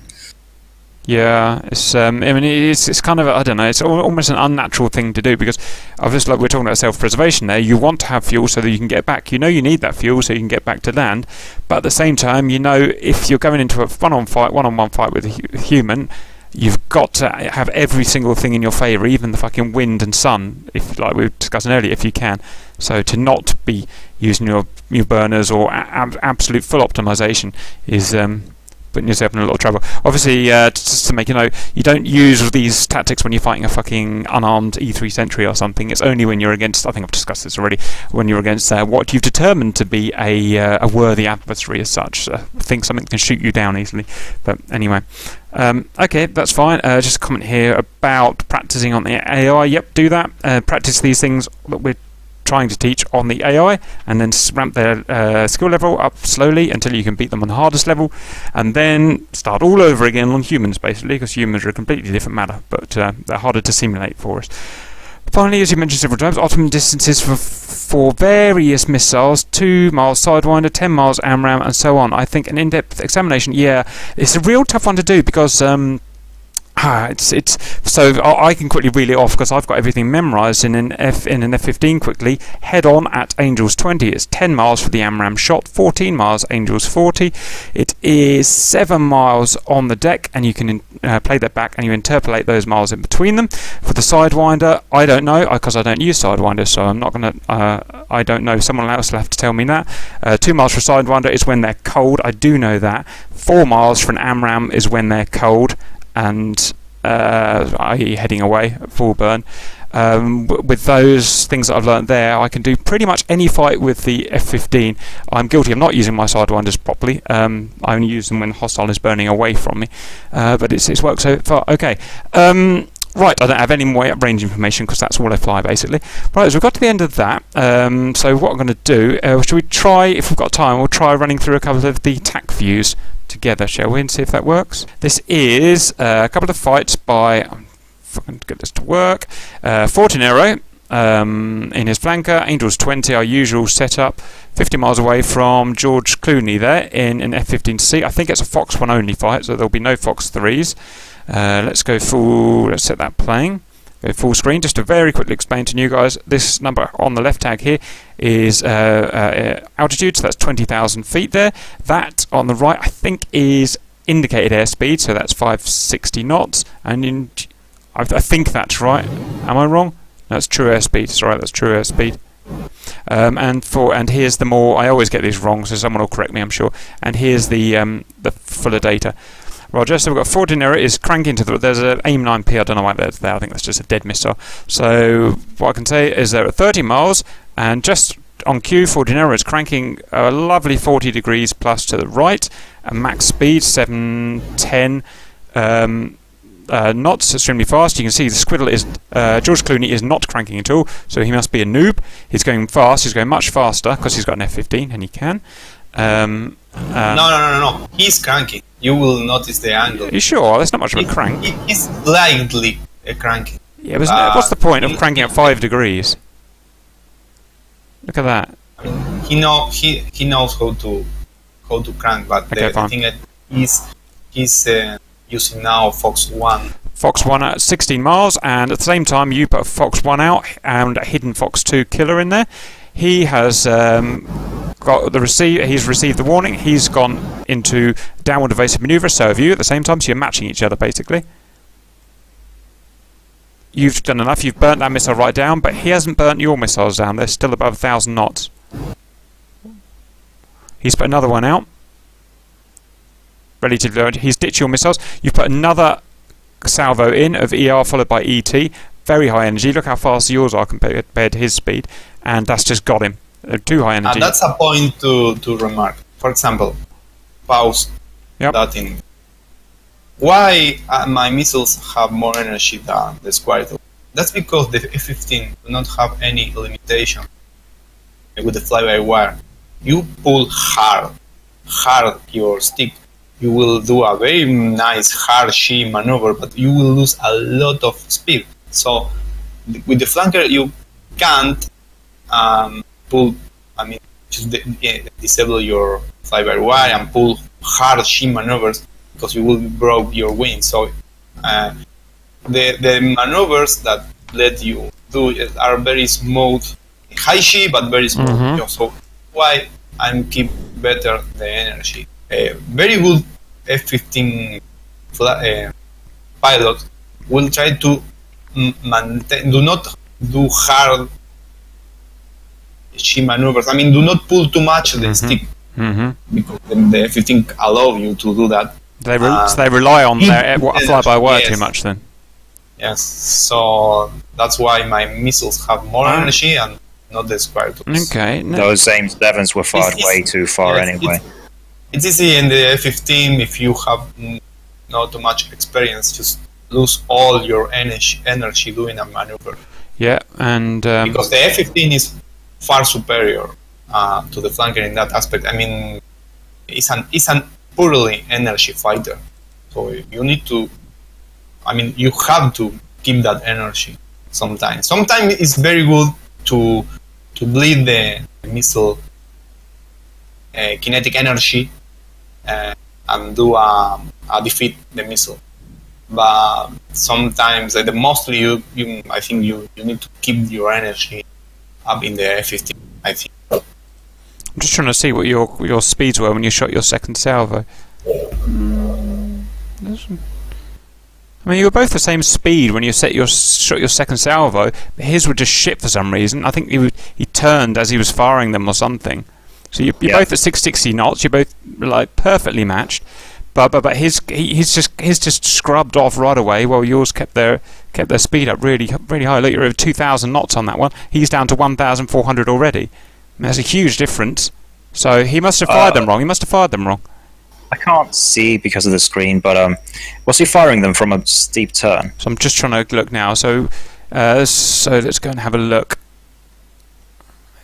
yeah, it's. Um, I mean, it's it's kind of I don't know. It's al- almost an unnatural thing to do because obviously, like we're talking about self-preservation there. You want to have fuel so that you can get back. You know, you need that fuel so you can get back to land. But at the same time, you know, if you're going into a one-on fight, one-on-one fight with a hu- human. You've got to have every single thing in your favour, even the fucking wind and sun, if like we were discussing earlier, if you can. So to not be using your your burners or absolute full optimization is um, putting yourself in a lot of trouble. Obviously, uh, just to make a know, you don't use these tactics when you're fighting a fucking unarmed E3 sentry or something. It's only when you're against. I think I've discussed this already. When you're against uh, what you've determined to be a uh, a worthy adversary as such. Uh, I think something can shoot you down easily. But anyway, um, okay, that's fine. Uh, just a comment here about practicing on the AI. Yep, do that. Uh, practice these things that we're trying to teach on the AI, and then ramp their uh, skill level up slowly until you can beat them on the hardest level, and then start all over again on humans, basically, because humans are a completely different matter, but uh, they're harder to simulate for us. Finally, as you mentioned several times, optimum distances for for various missiles: two miles sidewinder, ten miles AMRAAM, and so on. I think an in-depth examination, yeah, it's a real tough one to do because um, Ah, it's it's so I can quickly reel it off because I've got everything memorised in an F in an F15 quickly. Head on at Angels 20. It's 10 miles for the AMRAAM shot, 14 miles Angels 40. It is seven miles on the deck, and you can in- uh, play that back and you interpolate those miles in between them. For the Sidewinder, I don't know because I don't use Sidewinder, so I'm not gonna. Uh, I don't know. Someone else will have to tell me that. Uh, two miles for Sidewinder is when they're cold. I do know that. Four miles for an AMRAAM is when they're cold and uh, i.e. heading away at full burn. Um, with those things that I've learned there, I can do pretty much any fight with the F-15. I'm guilty of not using my sidewinders properly. Um, I only use them when hostile is burning away from me, uh, but it's, it's worked so far. Okay. Um, Right, I don't have any more range information because that's all I fly basically. Right, so we've got to the end of that. Um, so what I'm going to do, uh, should we try, if we've got time, we'll try running through a couple of the Tacviews together, shall we, and see if that works. This is uh, a couple of fights by, I'm fucking get this to work, uh, Fortinero um, in his flanker, Angels 20, our usual setup, 50 miles away from George Clooney there in an F-15C. I think it's a Fox 1 only fight, so there'll be no Fox 3s. Uh, let's go full, let's set that playing. Go full screen, just to very quickly explain to you guys, this number on the left tag here is uh, uh, altitude, so that's 20,000 feet there. That on the right, I think, is indicated airspeed, so that's 560 knots. And in, I, I think that's right. Am I wrong? That's true airspeed. Sorry, that's true airspeed. Um, and for and here's the more I always get these wrong, so someone will correct me, I'm sure. And here's the um, the fuller data. Roger. So we've got Fortinero is cranking to the. There's an AIM 9P. I don't know why that's there. I think that's just a dead missile. So what I can say is they're at 30 miles, and just on cue, Fortinero is cranking a lovely 40 degrees plus to the right, and max speed 710 um, uh, knots, extremely fast. You can see the squiddle is uh, George Clooney is not cranking at all, so he must be a noob. He's going fast. He's going much faster because he's got an F15 and he can. Um, uh, no, no, no, no, no. He's cranking. You will notice the angle. You sure? That's not much of a crank. he- he's slightly uh, cranking. Yeah, but Uh, what's the point of cranking at five degrees? Look at that. I mean, he know he he knows how to how to crank, but Okay, the fine. thing is he's he's uh, using now Fox One. Fox 1 at 16 miles, and at the same time, you put Fox 1 out and a hidden Fox 2 killer in there. He has um, got the receive. He's received the warning. He's gone into downward evasive maneuver. So have you at the same time. So you're matching each other basically. You've done enough. You've burnt that missile right down, but he hasn't burnt your missiles down. They're still above 1,000 knots. He's put another one out. Relatively. He's ditched your missiles. You've put another salvo in of ER followed by ET. Very high energy. Look how fast yours are compared to his speed. And that's just got him. Uh, too high energy. And that's a point to, to remark. For example, pause Yep. that in. Why uh, my missiles have more energy than the Square Two? That's because the F-15 do not have any limitation with the fly-by-wire. You pull hard, hard your stick. You will do a very nice hard she maneuver, but you will lose a lot of speed. So with the flanker, you can't um, pull. I mean, just di- disable your fly-by-wire and pull hard shim maneuvers because you will broke your wing. So uh, the the maneuvers that let you do it are very smooth, high she but very smooth. Mhm. Know, so why I'm keep better the energy. A very good F-15 fla- uh, pilot will try to m- maintain. Do not do hard she maneuvers. I mean, do not pull too much the Mhm. stick hmm because the, the F-15 allow you to do that. They, re- Uh, so they rely on their uh, fly by wire yes. too much then. Yes, so that's why my missiles have more Ah. energy and not the square tools. Okay. No. Those AIM 7s were fired way too far yes, anyway. It's easy in the F-15 if you have not too much experience, just lose all your energy, energy doing a maneuver. Yeah, and um, because the F-15 is far superior uh, to the flanker in that aspect. I mean, it's an it's an purely energy fighter, so you need to. I mean, you have to keep that energy sometimes. Sometimes it's very good to to bleed the missile uh, kinetic energy uh, and do a, a defeat the missile. but sometimes, the mostly you, you, I think you, you need to keep your energy up in the F15. I think. I'm just trying to see what your your speeds were when you shot your second salvo. I mean, you were both the same speed when you set your shot your second salvo, but his were just shit for some reason. I think he would, he turned as he was firing them or something. So you, you're Yeah. both at 660 knots. You're both like perfectly matched, but but but his he, he's just his just scrubbed off right away, while yours kept their kept their speed up really really high. Look, you're over 2,000 knots on that one. He's down to 1,400 already. That's a huge difference. So he must have fired Uh, them wrong. He must have fired them wrong. I can't see because of the screen, but um, was he firing them from a steep turn? So I'm just trying to look now. So, uh, so let's go and have a look.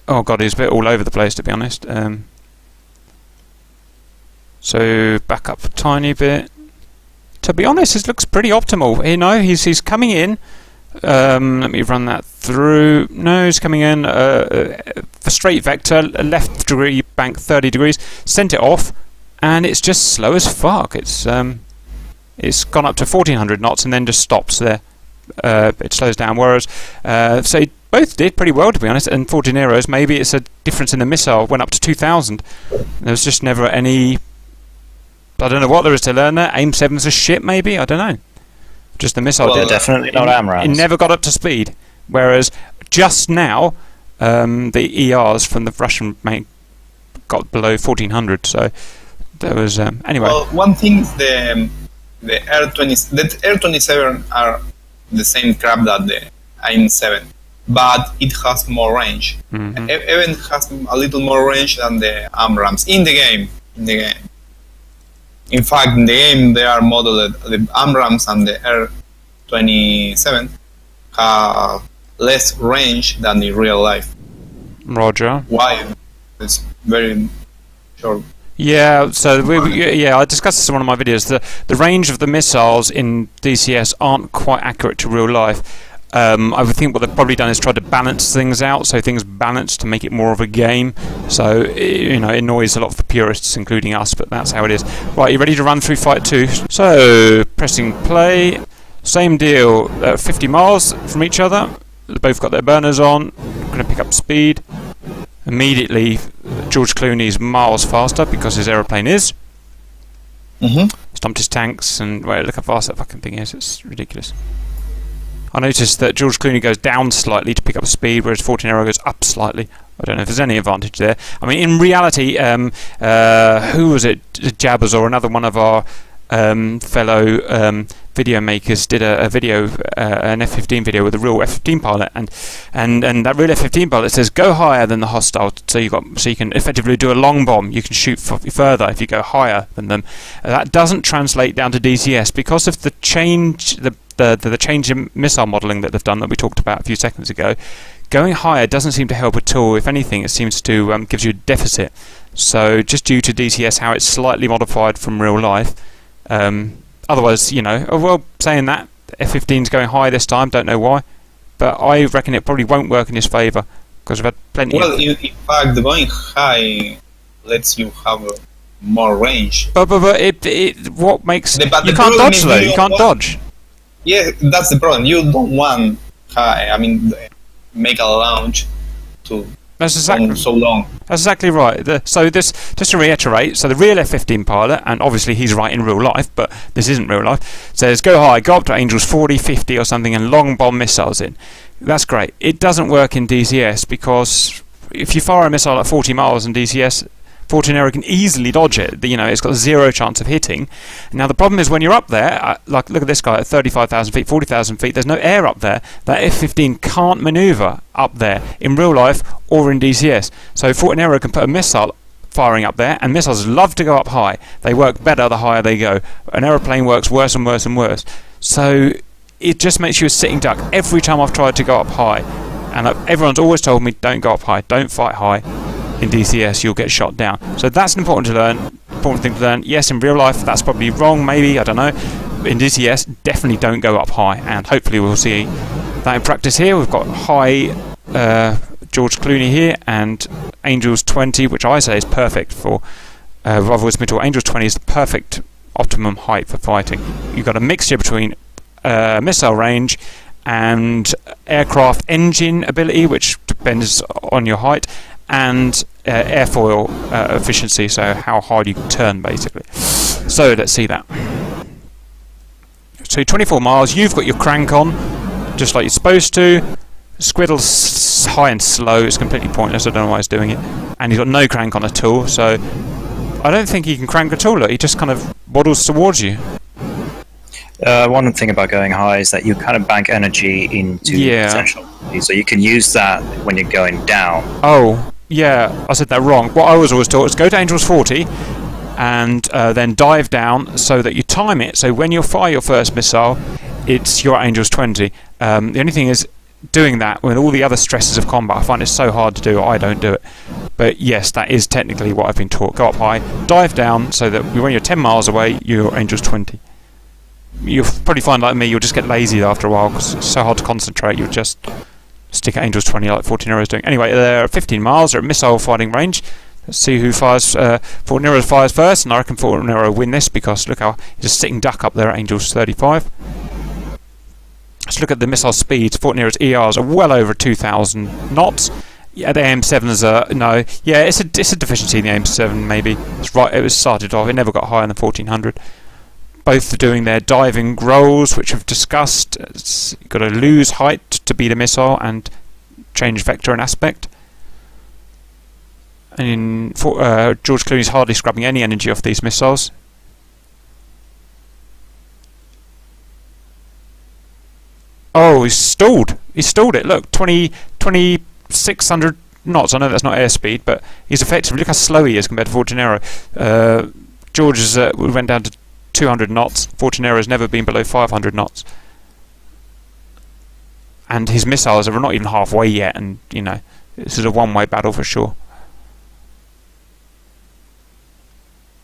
Oh god, he's a bit all over the place to be honest. Um, so back up a tiny bit. To be honest, this looks pretty optimal. You know, he's he's coming in. Um, let me run that through. No, he's coming in uh, uh, straight vector, left degree bank 30 degrees. Sent it off, and it's just slow as fuck. It's um, it's gone up to 1400 knots and then just stops there uh, it slows down. Whereas, uh, so both did pretty well to be honest. And Fortinero's, maybe it's a difference in the missile. Went up to 2,000. There was just never any. I don't know what there is to learn there. Aim sevens a shit, maybe. I don't know. Just the missile Well, definitely not it, AMRAAMs. it never got up to speed. Whereas just now, um, the ERs from the Russian mate got below 1400. So there was um, anyway. Well, one thing is the um, the Air 20 the R27 are the same crap that the AIM 7, but it has more range. Mhm. E- Even has a little more range than the AMRAAMs in the game. In the game. In fact, in the game they are modeled the AMRAAMs and the R27 have less range than in real life. Roger. Why? It's very short. Yeah, so we, we- yeah, I discussed this in one of my videos. The the range of the missiles in DCS aren't quite accurate to real life. Um, I would think what they've probably done is tried to balance things out, so things balance to make it more of a game. So i- you know, it annoys a lot of the purists, including us, but that's how it is. Right, you ready to run through Fight Two? So pressing play, same deal. Uh, 50 miles from each other. They both got their burners on. Going to pick up speed. Immediately, George Clooney's miles faster because his aeroplane is. Mm-hmm. Stomped his tanks and wait, look how fast that fucking thing is. It's ridiculous. I noticed that George Clooney goes down slightly to pick up speed, whereas Fortinero goes up slightly. I don't know if there's any advantage there. I mean, in reality, um, uh, who was it? Jabbers or another one of our um, fellow um, video makers did a, a video, uh, an F-15 video with a real F-15 pilot, and and and that real F-15 pilot says go higher than the hostile, so you got so you can effectively do a long bomb. You can shoot further if you go higher than them. Uh, that doesn't translate down to DCS because of the change the the, the, the change in missile modelling that they've done that we talked about a few seconds ago. Going higher doesn't seem to help at all. If anything, it seems to um, gives you a deficit. So just due to DCS, how it's slightly modified from real life. Um, otherwise, you know, oh, well, saying that F-15 is going high this time. Don't know why, but I reckon it probably won't work in his favour because we've had plenty. Well, in, in fact, going high lets you have uh, more range. but but, but it, it what makes The- you can't dodge though. you can't dodge. Yeah, that's the problem. You don't want high. I mean, make a launch to That's exactly so long. That's exactly right. The, so this, just to reiterate, so the real F-15 pilot, and obviously he's right in real life, but this isn't real life, says go high, go up to Angels 40, 50 or something, and long bomb missiles in. That's great. It doesn't work in DCS because if you fire a missile at 40 miles in DCS, Fortinero can easily dodge it. You know, it's got zero chance of hitting. Now the problem is when you're up there, uh, like look at this guy at 35,000 feet, 40,000 feet. There's no air up there. That F-15 can't maneuver up there in real life or in DCS. So Fortinero can put a missile firing up there, and missiles love to go up high. They work better the higher they go. An aeroplane works worse and worse and worse. So it just makes you a sitting duck every time I've tried to go up high. And uh, everyone's always told me, don't go up high, don't fight high. In DCS, you'll get shot down. So that's important to learn. Important thing to learn. Yes, in real life, that's probably wrong. Maybe I don't know. In DCS, definitely don't go up high, and hopefully we'll see that in practice here. We've got high uh, George Clooney here and Angels 20, which I say is perfect for uh, Rotherwood's Middle. Angels 20 is the perfect optimum height for fighting. You've got a mixture between uh, missile range and aircraft engine ability, which depends on your height, and uh, airfoil uh, efficiency, so how hard you can turn basically. So let's see that. So 24 miles, you've got your crank on, just like you're supposed to. Squiddle's high and slow, it's completely pointless, I don't know why he's doing it. And he's got no crank on at all, so I don't think he can crank at all, look, he just kind of waddles towards you. Uh, one thing about going high is that you kind of bank energy into Yeah. potential. So you can use that when you're going down. Oh, yeah, I said that wrong. What I was always taught is go to Angels 40 and uh, then dive down so that you time it. So when you fire your first missile, it's your Angels 20. Um, the only thing is, doing that with all the other stresses of combat, I find it so hard to do. I don't do it. But yes, that is technically what I've been taught. Go up high, dive down so that when you're 10 miles away, you're Angels 20. You'll probably find, like me, you'll just get lazy after a while because it's so hard to concentrate. You'll just stick at Angels 20 like Fortinero is doing. Anyway, they're at 15 miles, they're at missile fighting range. Let's see who fires. Uh, Fortinero fires first, and I reckon Fortinero will win this because look how he's a sitting duck up there at Angels 35. Let's look at the missile speeds. Fortinero's ERs are well over 2,000 knots. Yeah, the AIM-7s are no. Yeah, it's a it's a deficiency in the AIM-7 maybe. It's right. It was started off. It never got higher than 1400. Both are doing their diving rolls, which we've discussed. It's got to lose height to beat a missile and change vector and aspect. And in, for, uh, George hardly scrubbing any energy off these missiles. Oh, he's stalled. He's stalled it. Look, 20, 2600 knots. I know that's not airspeed, but he's effectively look how slow he is compared to Fortinero. Uh, George is, uh, went down to 200 knots. Fortinero has never been below 500 knots. And his missiles are not even halfway yet, and you know, this is a one way battle for sure.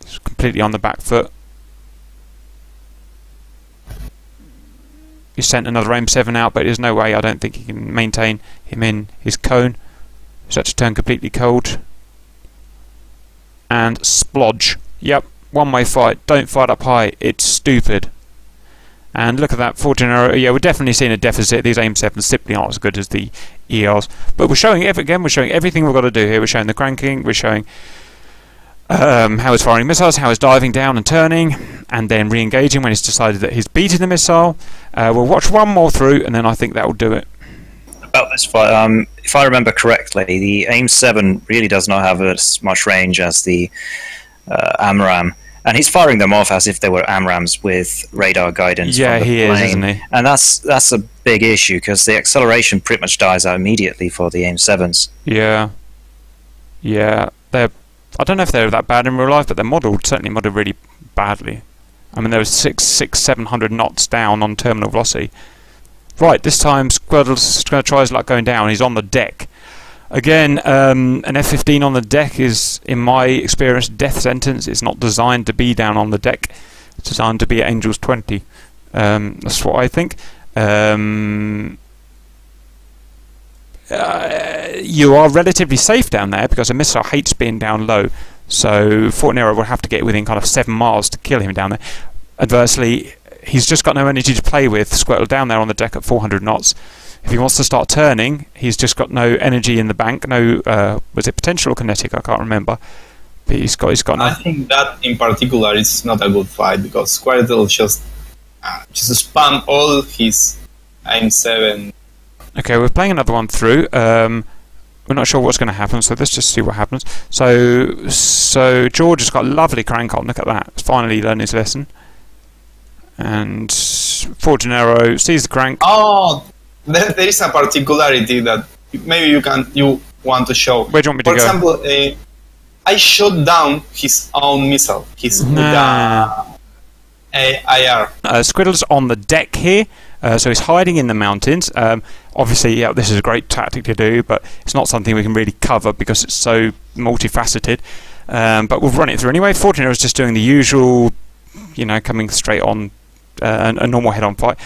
It's completely on the back foot. He sent another AIM-7 out, but there's no way I don't think he can maintain him in his cone. He's had to turn completely cold. And splodge. Yep, one way fight. Don't fight up high. It's stupid. And look at that, Fortinero. Yeah, we're definitely seeing a deficit. These AIM-7s simply aren't as good as the ERs. But we're showing, again, we're showing everything we've got to do here. We're showing the cranking, we're showing um, how it's firing missiles, how it's diving down and turning, and then re-engaging when it's decided that he's beaten the missile. Uh, we'll watch one more through, and then I think that will do it. About this fight, um, if I remember correctly, the AIM-7 really does not have as much range as the uh, AMRAAM. And he's firing them off as if they were AMRAAMs with radar guidance. Yeah, he is, isn't he? And that's that's a big issue because the acceleration pretty much dies out immediately for the AIM-7s. Yeah, yeah. They're. I don't know if they're that bad in real life, but they're modelled certainly modelled really badly. I mean, there was six, six, seven hundred knots down on terminal velocity. Right, this time Squirtle's going to try his luck going down. He's on the deck. Again, um, an F-15 on the deck is, in my experience, death sentence. It's not designed to be down on the deck. It's designed to be at Angels 20. Um, that's what I think. Um, uh, you are relatively safe down there because a missile hates being down low. So Fortinero will have to get within kind of seven miles to kill him down there. Adversely, he's just got no energy to play with. Squirtle down there on the deck at 400 knots. If he wants to start turning, he's just got no energy in the bank. No, uh, was it potential or kinetic? I can't remember. But he's got, he's got. I think that in particular is not a good fight because Squirtle just uh, just spam all his aim seven. Okay, we're playing another one through. Um, we're not sure what's going to happen, so let's just see what happens. So, so George has got a lovely crank on. Look at that. He's finally learned his lesson. And Fortinero sees the crank. Oh, there, there is a particularity that maybe you can you want to show. Where do you want me to For go? example, uh, I shot down his own missile. His Nah. AIR. Uh, Squiddle's on the deck here, uh, so he's hiding in the mountains. Um, obviously, yeah, this is a great tactic to do, but it's not something we can really cover because it's so multifaceted. Um, but we'll run it through anyway. Fortunately, I was just doing the usual, you know, coming straight on uh, a normal head-on fight.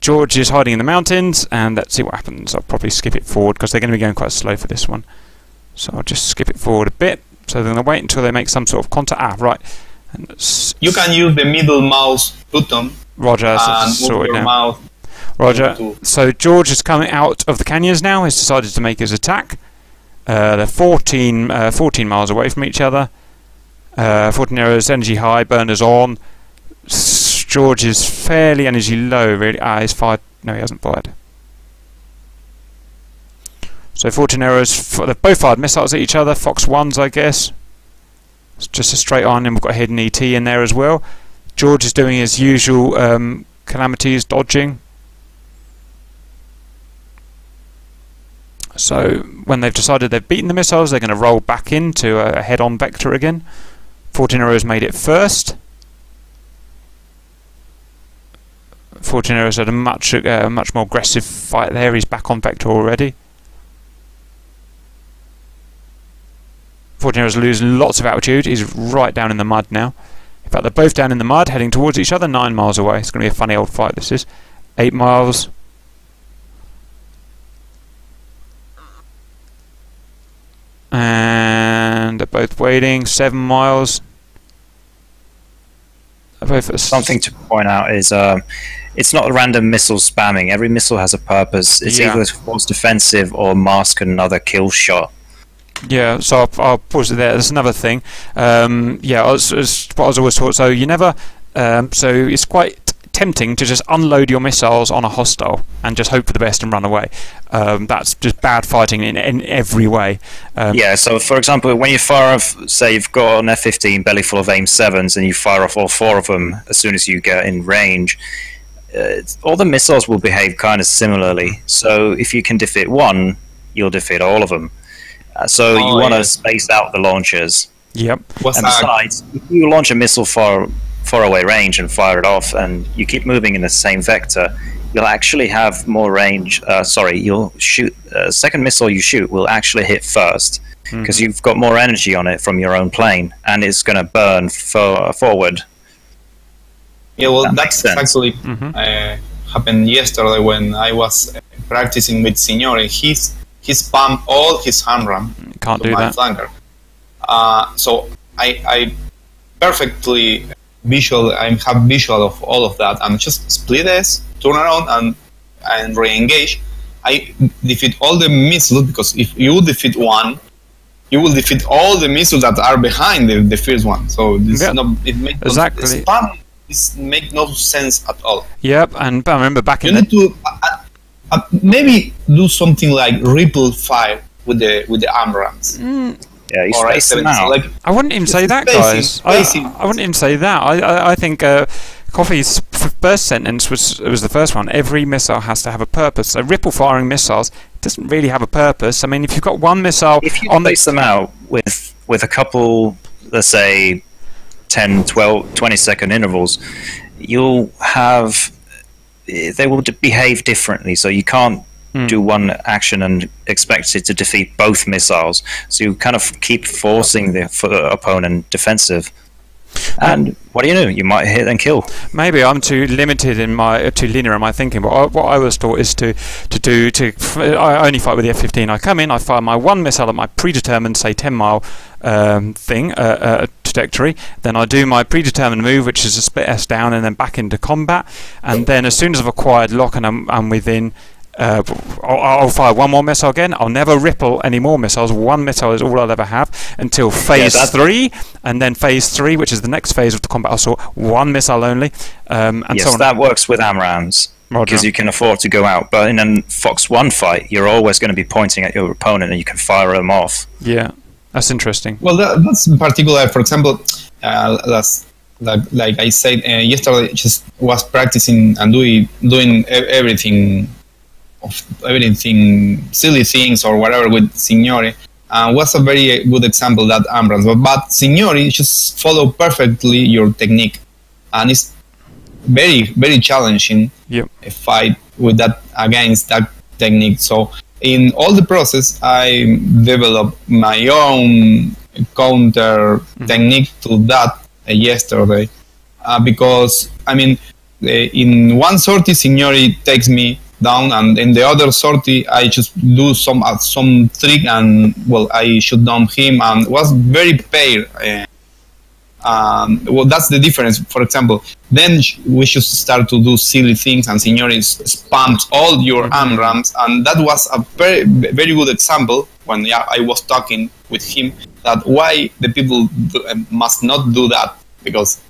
George is hiding in the mountains, and let's see what happens. I'll probably skip it forward because they're going to be going quite slow for this one. So I'll just skip it forward a bit. So they're going to wait until they make some sort of contact. Ah, right. And You can use the middle mouse button Roger, and move your now. mouse. Roger. So George is coming out of the canyons now. He's decided to make his attack. Uh, they're 14, uh, 14 miles away from each other. Uh, Fortinero's, energy high, burners on. S- George is fairly energy low, really. Ah, he's fired. No, he hasn't fired. So Fortinero's. F- they've both fired missiles at each other. Fox 1s, I guess. It's just a straight on, and we've got a hidden ET in there as well. George is doing his usual um, calamities, dodging. So when they've decided they've beaten the missiles, they're going to roll back into a, head-on vector again. Fortinero's made it first. Fortinero's had a much uh, much more aggressive fight there. He's back on vector already. Fortinero's losing lots of altitude. He's right down in the mud now. In fact, they're both down in the mud, heading towards each other, nine miles away. It's going to be a funny old fight. This is eight miles. and they're both waiting seven miles. Something to point out is um, it's not a random missile spamming. Every missile has a purpose. It's Yeah. either force defensive or mask another kill shot. Yeah, so I'll, I'll pause it there. There's another thing. Um, yeah, I was, was what I was always taught. So you never. Um, so it's quite tempting to just unload your missiles on a hostile and just hope for the best and run away. Um, that's just bad fighting in, in every way. Um, Yeah, so for example, when you fire off, say you've got an F 15 belly full of AIM 7s and you fire off all four of them as soon as you get in range, all the missiles will behave kind of similarly. So if you can defeat one, you'll defeat all of them. Uh, so you Oh, want to yeah. space out the launchers. Yep. What's And that? besides, if you launch a missile far far away range and fire it off, and you keep moving in the same vector, you'll actually have more range. Uh, sorry, you'll shoot. Uh, second missile you shoot will actually hit first because you've got more energy on it from your own plane, and it's going to burn for, forward. Yeah, well, That that's makes sense. actually Mhm. uh, happened yesterday when I was uh, practicing with Signori. He's he spammed all his AMRAAM Can't to do my that. flanker. Uh, so I, I perfectly visual. I have visual of all of that, and just split S, turn around, and and re-engage. I defeat all the missiles because if you defeat one, you will defeat all the missiles that are behind the, the first one. So this Yeah. no, it makes Exactly. spam is make no sense at all. Yep. And I remember back You in the need to uh, uh, uh, maybe do something like ripple fire with the with the AMRAAMs Yeah, you or space them out. Like I wouldn't even say that, guys. I, spacing. I wouldn't even say that. I, I, I think uh, Coffee's f- first sentence was was the first one. Every missile has to have a purpose. So ripple firing missiles doesn't really have a purpose. I mean, if you've got one missile if you on the space them out with with a couple, let's say, 10, 12, 20 second intervals, you'll have they will behave differently. So you can't Hmm. do one action and expect it to defeat both missiles. So you kind of keep forcing the f- opponent defensive. And what do you know? You might hit and kill. Maybe I'm too limited in my uh, too linear in my thinking. But I, what I was taught is to to do to. f- I only fight with the F-15. I come in, I fire my one missile at my predetermined, say 10 mile um, thing uh, uh, trajectory. Then I do my predetermined move, which is a split S down and then back into combat. And then as soon as I've acquired lock and I'm, I'm within. Uh, I'll, I'll fire one more missile again. I'll never ripple any more missiles. One missile is all I'll ever have until phase that- three, and then phase three, which is the next phase of the combat assault. One missile only, um, and yes, so on. that works with AMRAAMs. Because you can afford to go out. But in a Fox One fight, you're always going to be pointing at your opponent, and you can fire them off. Yeah, that's interesting. Well, that, that's in particular. For example, uh, that's like, like I said uh, yesterday. Just was practicing and doing doing everything, of everything silly things or whatever with Signori. Uh, was a very good example that Ambrose. But, but Signori just follow perfectly your technique, and it's very very challenging Yep. a fight with that against that technique. So in all the process, I developed my own counter technique to that uh, yesterday. Uh, because I mean uh, in one sortie Signori takes me down and in the other sortie I just do some uh, some trick and well I shoot down him and was very pair uh, Um, well, that's the difference. For example, then we should start to do silly things, and Signori spams all your AMRAAMs, and that was a very, very good example when I was talking with him that why the people do, uh, must not do that because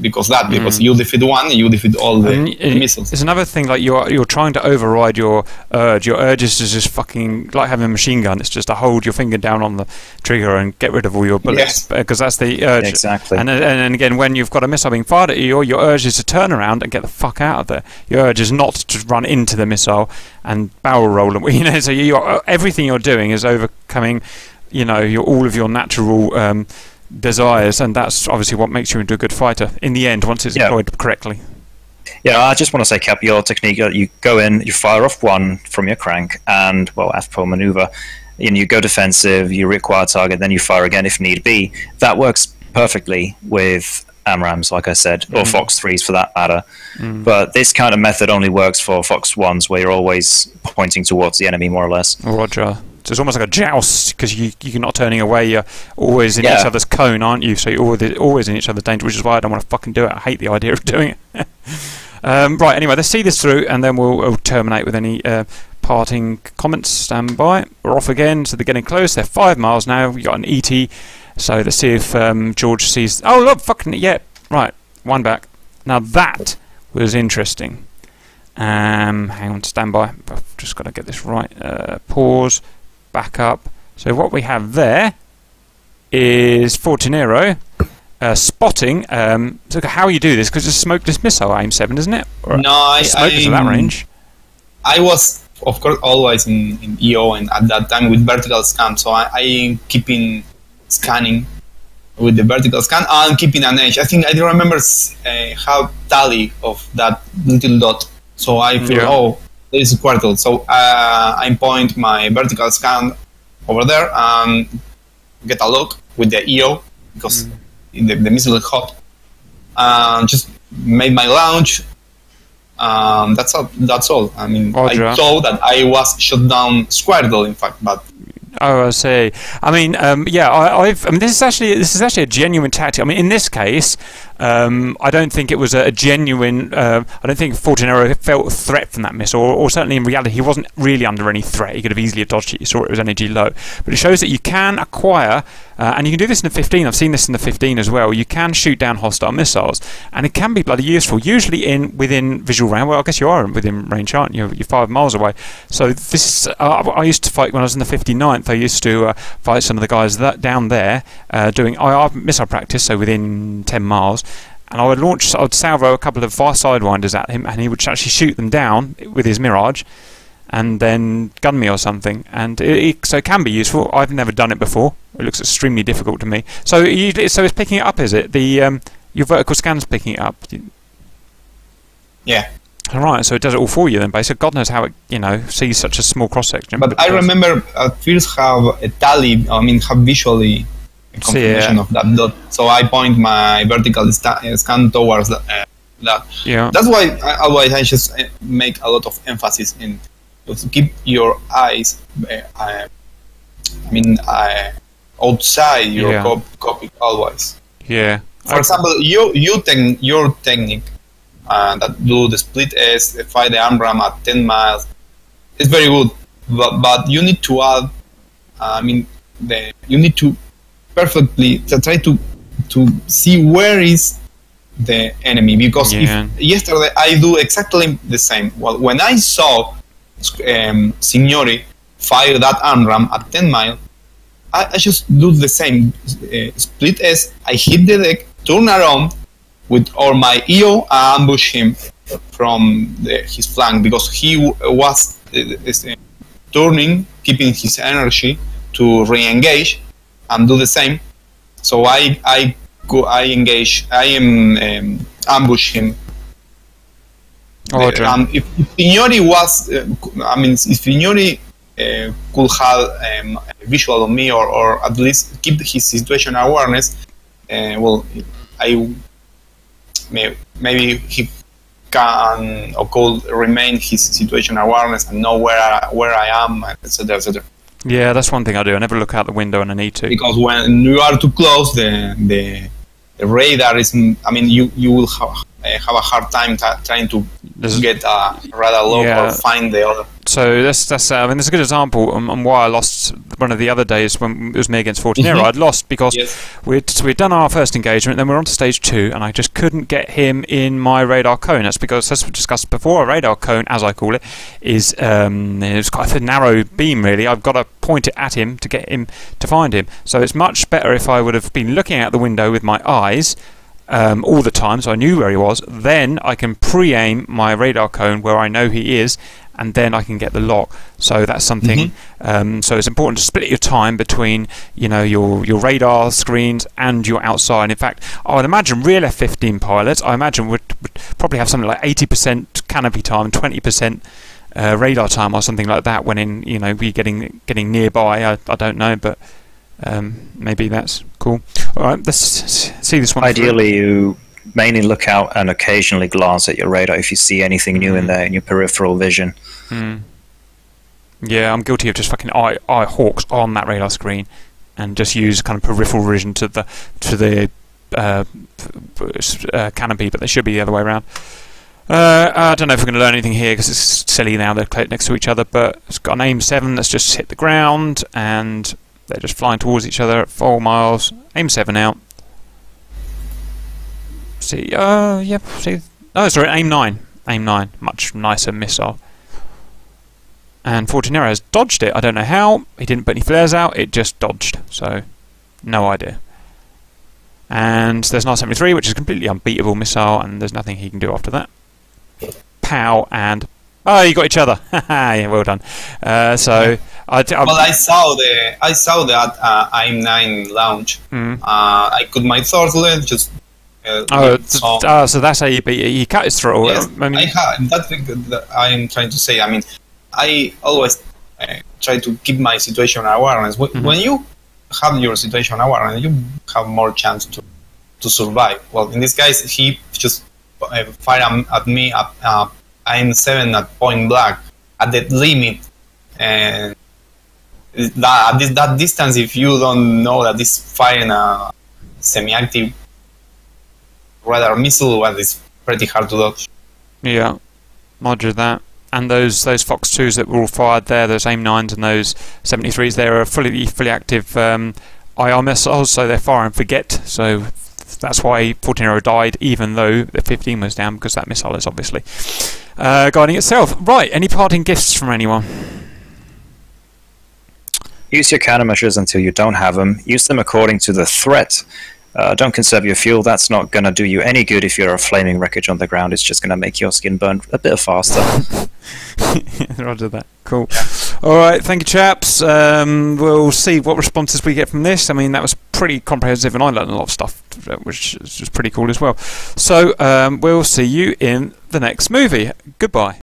because that because you defeat one you defeat all the, And the missiles. It's another thing like you're you're trying to override your urge. Your urge is to just fucking like having a machine gun. It's just to hold your finger down on the trigger and get rid of all your bullets Yes. because that's the urge. Exactly. And, and and again, when you've got a missile being fired at you, your urge is to turn around and get the fuck out of there. Your urge is not to run into the missile and barrel roll them. You know, so you're, everything you're doing is overcoming, you know, your all of your natural. Um, desires and that's obviously what makes you into a good fighter in the end once it's Yeah. employed correctly Yeah, I just want to say, Cap, your technique, uh, you go in, you fire off one from your crank, and, well, per maneuver, and you go defensive, you require target, then you fire again if need be. That works perfectly with AMRAAMs, like I said, or Fox 3s for that matter. But this kind of method only works for Fox 1s, where you're always pointing towards the enemy, more or less. Roger. So it's almost like a joust because you you're not turning away. You're always in Yeah. each other's cone, aren't you? So you're always, in each other's danger, which is why I don't want to fucking do it. I hate the idea of doing it. um, right. Anyway, let's see this through, and then we'll, we'll terminate with any uh, parting comments. Stand by. We're off again. So they're getting close. They're five miles now. We've got an ET. So let's see if um, George sees. Oh look, fucking yeah. Right. One back. Now that was interesting. Um, hang on, stand by. I've just got to get this right. Uh, pause, back up. So what we have there is Fortinero uh, spotting. Um, so how you do this? Because it's a smokeless missile, aim seven, isn't it? Or no, I, at that range. I was, of course, always in, in EO and at that time with vertical scan. So I, I keeping scanning with the vertical scan and keeping an edge. I think I remember uh, how tally of that little dot. So I feel, Yeah. oh, there is a quartal. So uh, I point my vertical scan over there and get a look with the EO because the, the missile is hot. And just made my launch. Um, that's all. That's all. I mean, Roger. I saw that I was shot down Squirtle, in fact, but Oh, I see. I mean, um, yeah, I, I've. I mean, this is actually this is actually a genuine tactic. I mean, in this case, um, I don't think it was a, a genuine. Uh, I don't think Fortinero felt a threat from that missile, or, or certainly in reality, he wasn't really under any threat. He could have easily dodged it. You saw it was energy low, but it shows that you can acquire, uh, and you can do this in the 15. I've seen this in the 15 as well. You can shoot down hostile missiles, and it can be bloody useful. Usually in within visual range. Well, I guess you are within range, aren't you? You're five miles away. So this. Uh, I used to fight when I was in the 59th. I used to uh, fight some of the guys that down there uh, doing IR missile practice, so within 10 miles. And I would launch, I would salvo a couple of fire sidewinders at him, and he would actually shoot them down with his Mirage, and then gun me or something. And it, it, so it can be useful. I've never done it before. It looks extremely difficult to me. So you, so it's picking it up, is it? The um, your vertical scan's picking it up. yeah. All right, so it does it all for you then, basically. God knows how it, you know, sees such a small cross section. But I remember at first have a tally. I mean, have visually confirmation yeah. of that dot. So I point my vertical sta- uh, scan towards the, uh, that. Yeah. That's why I, otherwise I just uh, make a lot of emphasis in to keep your eyes. Uh, uh, I mean, uh, outside your Yeah. cop- copy always. Yeah. For example, you you ten, your technique uh, that do the split S, fight the AMRAAM at 10 miles, it's very good. But, but you need to add, I mean, the you need to perfectly to try to to see where is the enemy because Yeah. if yesterday I do exactly the same. Well, when I saw um, Signori fire that AMRAAM at 10 miles, I, I just do the same. Uh, split S, I hit the deck, turn around with all my EO, I ambush him from the, his flank because he w- was uh, uh, turning, keeping his energy to re-engage and do the same. So I I go I engage I am um, ambush him Oh, uh, um, if, if Pignori was, uh, I mean, if Pignori uh, could have um, a visual on me or, or at least keep his situation awareness, uh, well, I may, maybe he can or could remain his situation awareness and know where I, where I am, etc., etc. Yeah, that's one thing I do. I never look out the window and I need to. Because when you are too close, the the the radar is. I mean, you you will have, have a hard time ta- trying to There's- get a radar lock Yeah. or find the other. So that's that's uh, I mean that's a good example on, on why I lost one of the other days when it was me against Fortinero. Mhm. I'd lost because Yes. we'd we'd done our first engagement, then we are on to stage two, and I just couldn't get him in my radar cone. That's because as we discussed before, a radar cone, as I call it, is um, it's quite a narrow beam really. I've got to point it at him to get him to find him. So it's much better if I would have been looking out the window with my eyes. Um, all the time, so I knew where he was. Then I can pre-aim my radar cone where I know he is, and then I can get the lock. So that's something. Um, so it's important to split your time between you know your your radar screens and your outside. In fact, I would imagine real F-15 pilots, I imagine would, would probably have something like 80% canopy time, 20% uh, radar time, or something like that. When in you know we getting getting nearby, I, I don't know, but um, maybe that's cool. All right, let's see this one. through. Ideally, you mainly look out and occasionally glance at your radar if you see anything new in Mhm. there in your peripheral vision. Hmm. Yeah, I'm guilty of just fucking eye, eye hawks on that radar screen, and just use kind of peripheral vision to the to the uh, uh, canopy, but they should be the other way around. Uh, I don't know if we're going to learn anything here because it's silly now they're close next to each other. But it's got an aim seven that's just hit the ground, and they're just flying towards each other at four miles. Aim seven out. See, uh, yep. See, oh, sorry, aim nine. Aim nine, much nicer missile. And Fortinero has dodged it. I don't know how. He didn't put any flares out. It just dodged. So, no idea. And there's an R73, which is a completely unbeatable missile, and there's nothing he can do after that. Pow and oh, you got each other. yeah, well done. Uh, so I, Well, I saw the I saw that uh, AIM-9 launch. Mm. Uh, I cut my throttle just. Uh, Oh, th- oh, so that's how you beat it. He cut his throttle. Yes, I mean, I have. That's the, I'm trying to say. I mean, I always uh, try to keep my situation awareness. Wh- Mhm. When you have your situation awareness, you have more chance to to survive. Well, in this case, he just uh, fired at me. Uh, I'm seven at point blank at the limit, and that at this, that distance, if you don't know that this firing a semi-active radar missile, well, it's pretty hard to dodge. Yeah, Roger that. And those those Fox twos that were all fired there, those AIM nines and those 73s, they are fully fully active um, IR missiles, so they're fire and forget. So that's why Fortinero died, even though the 15 was down, because that missile is obviously uh, guiding itself. Right. Any parting gifts from anyone? Use your countermeasures until you don't have them. Use them according to the threat. Uh, don't conserve your fuel. That's not going to do you any good if you're a flaming wreckage on the ground. It's just going to make your skin burn a bit faster. Roger that. Cool. All right, thank you, chaps. Um, we'll see what responses we get from this. I mean, that was pretty comprehensive, and I learned a lot of stuff, uh, which is just pretty cool as well. So, um, we'll see you in the next movie. Goodbye.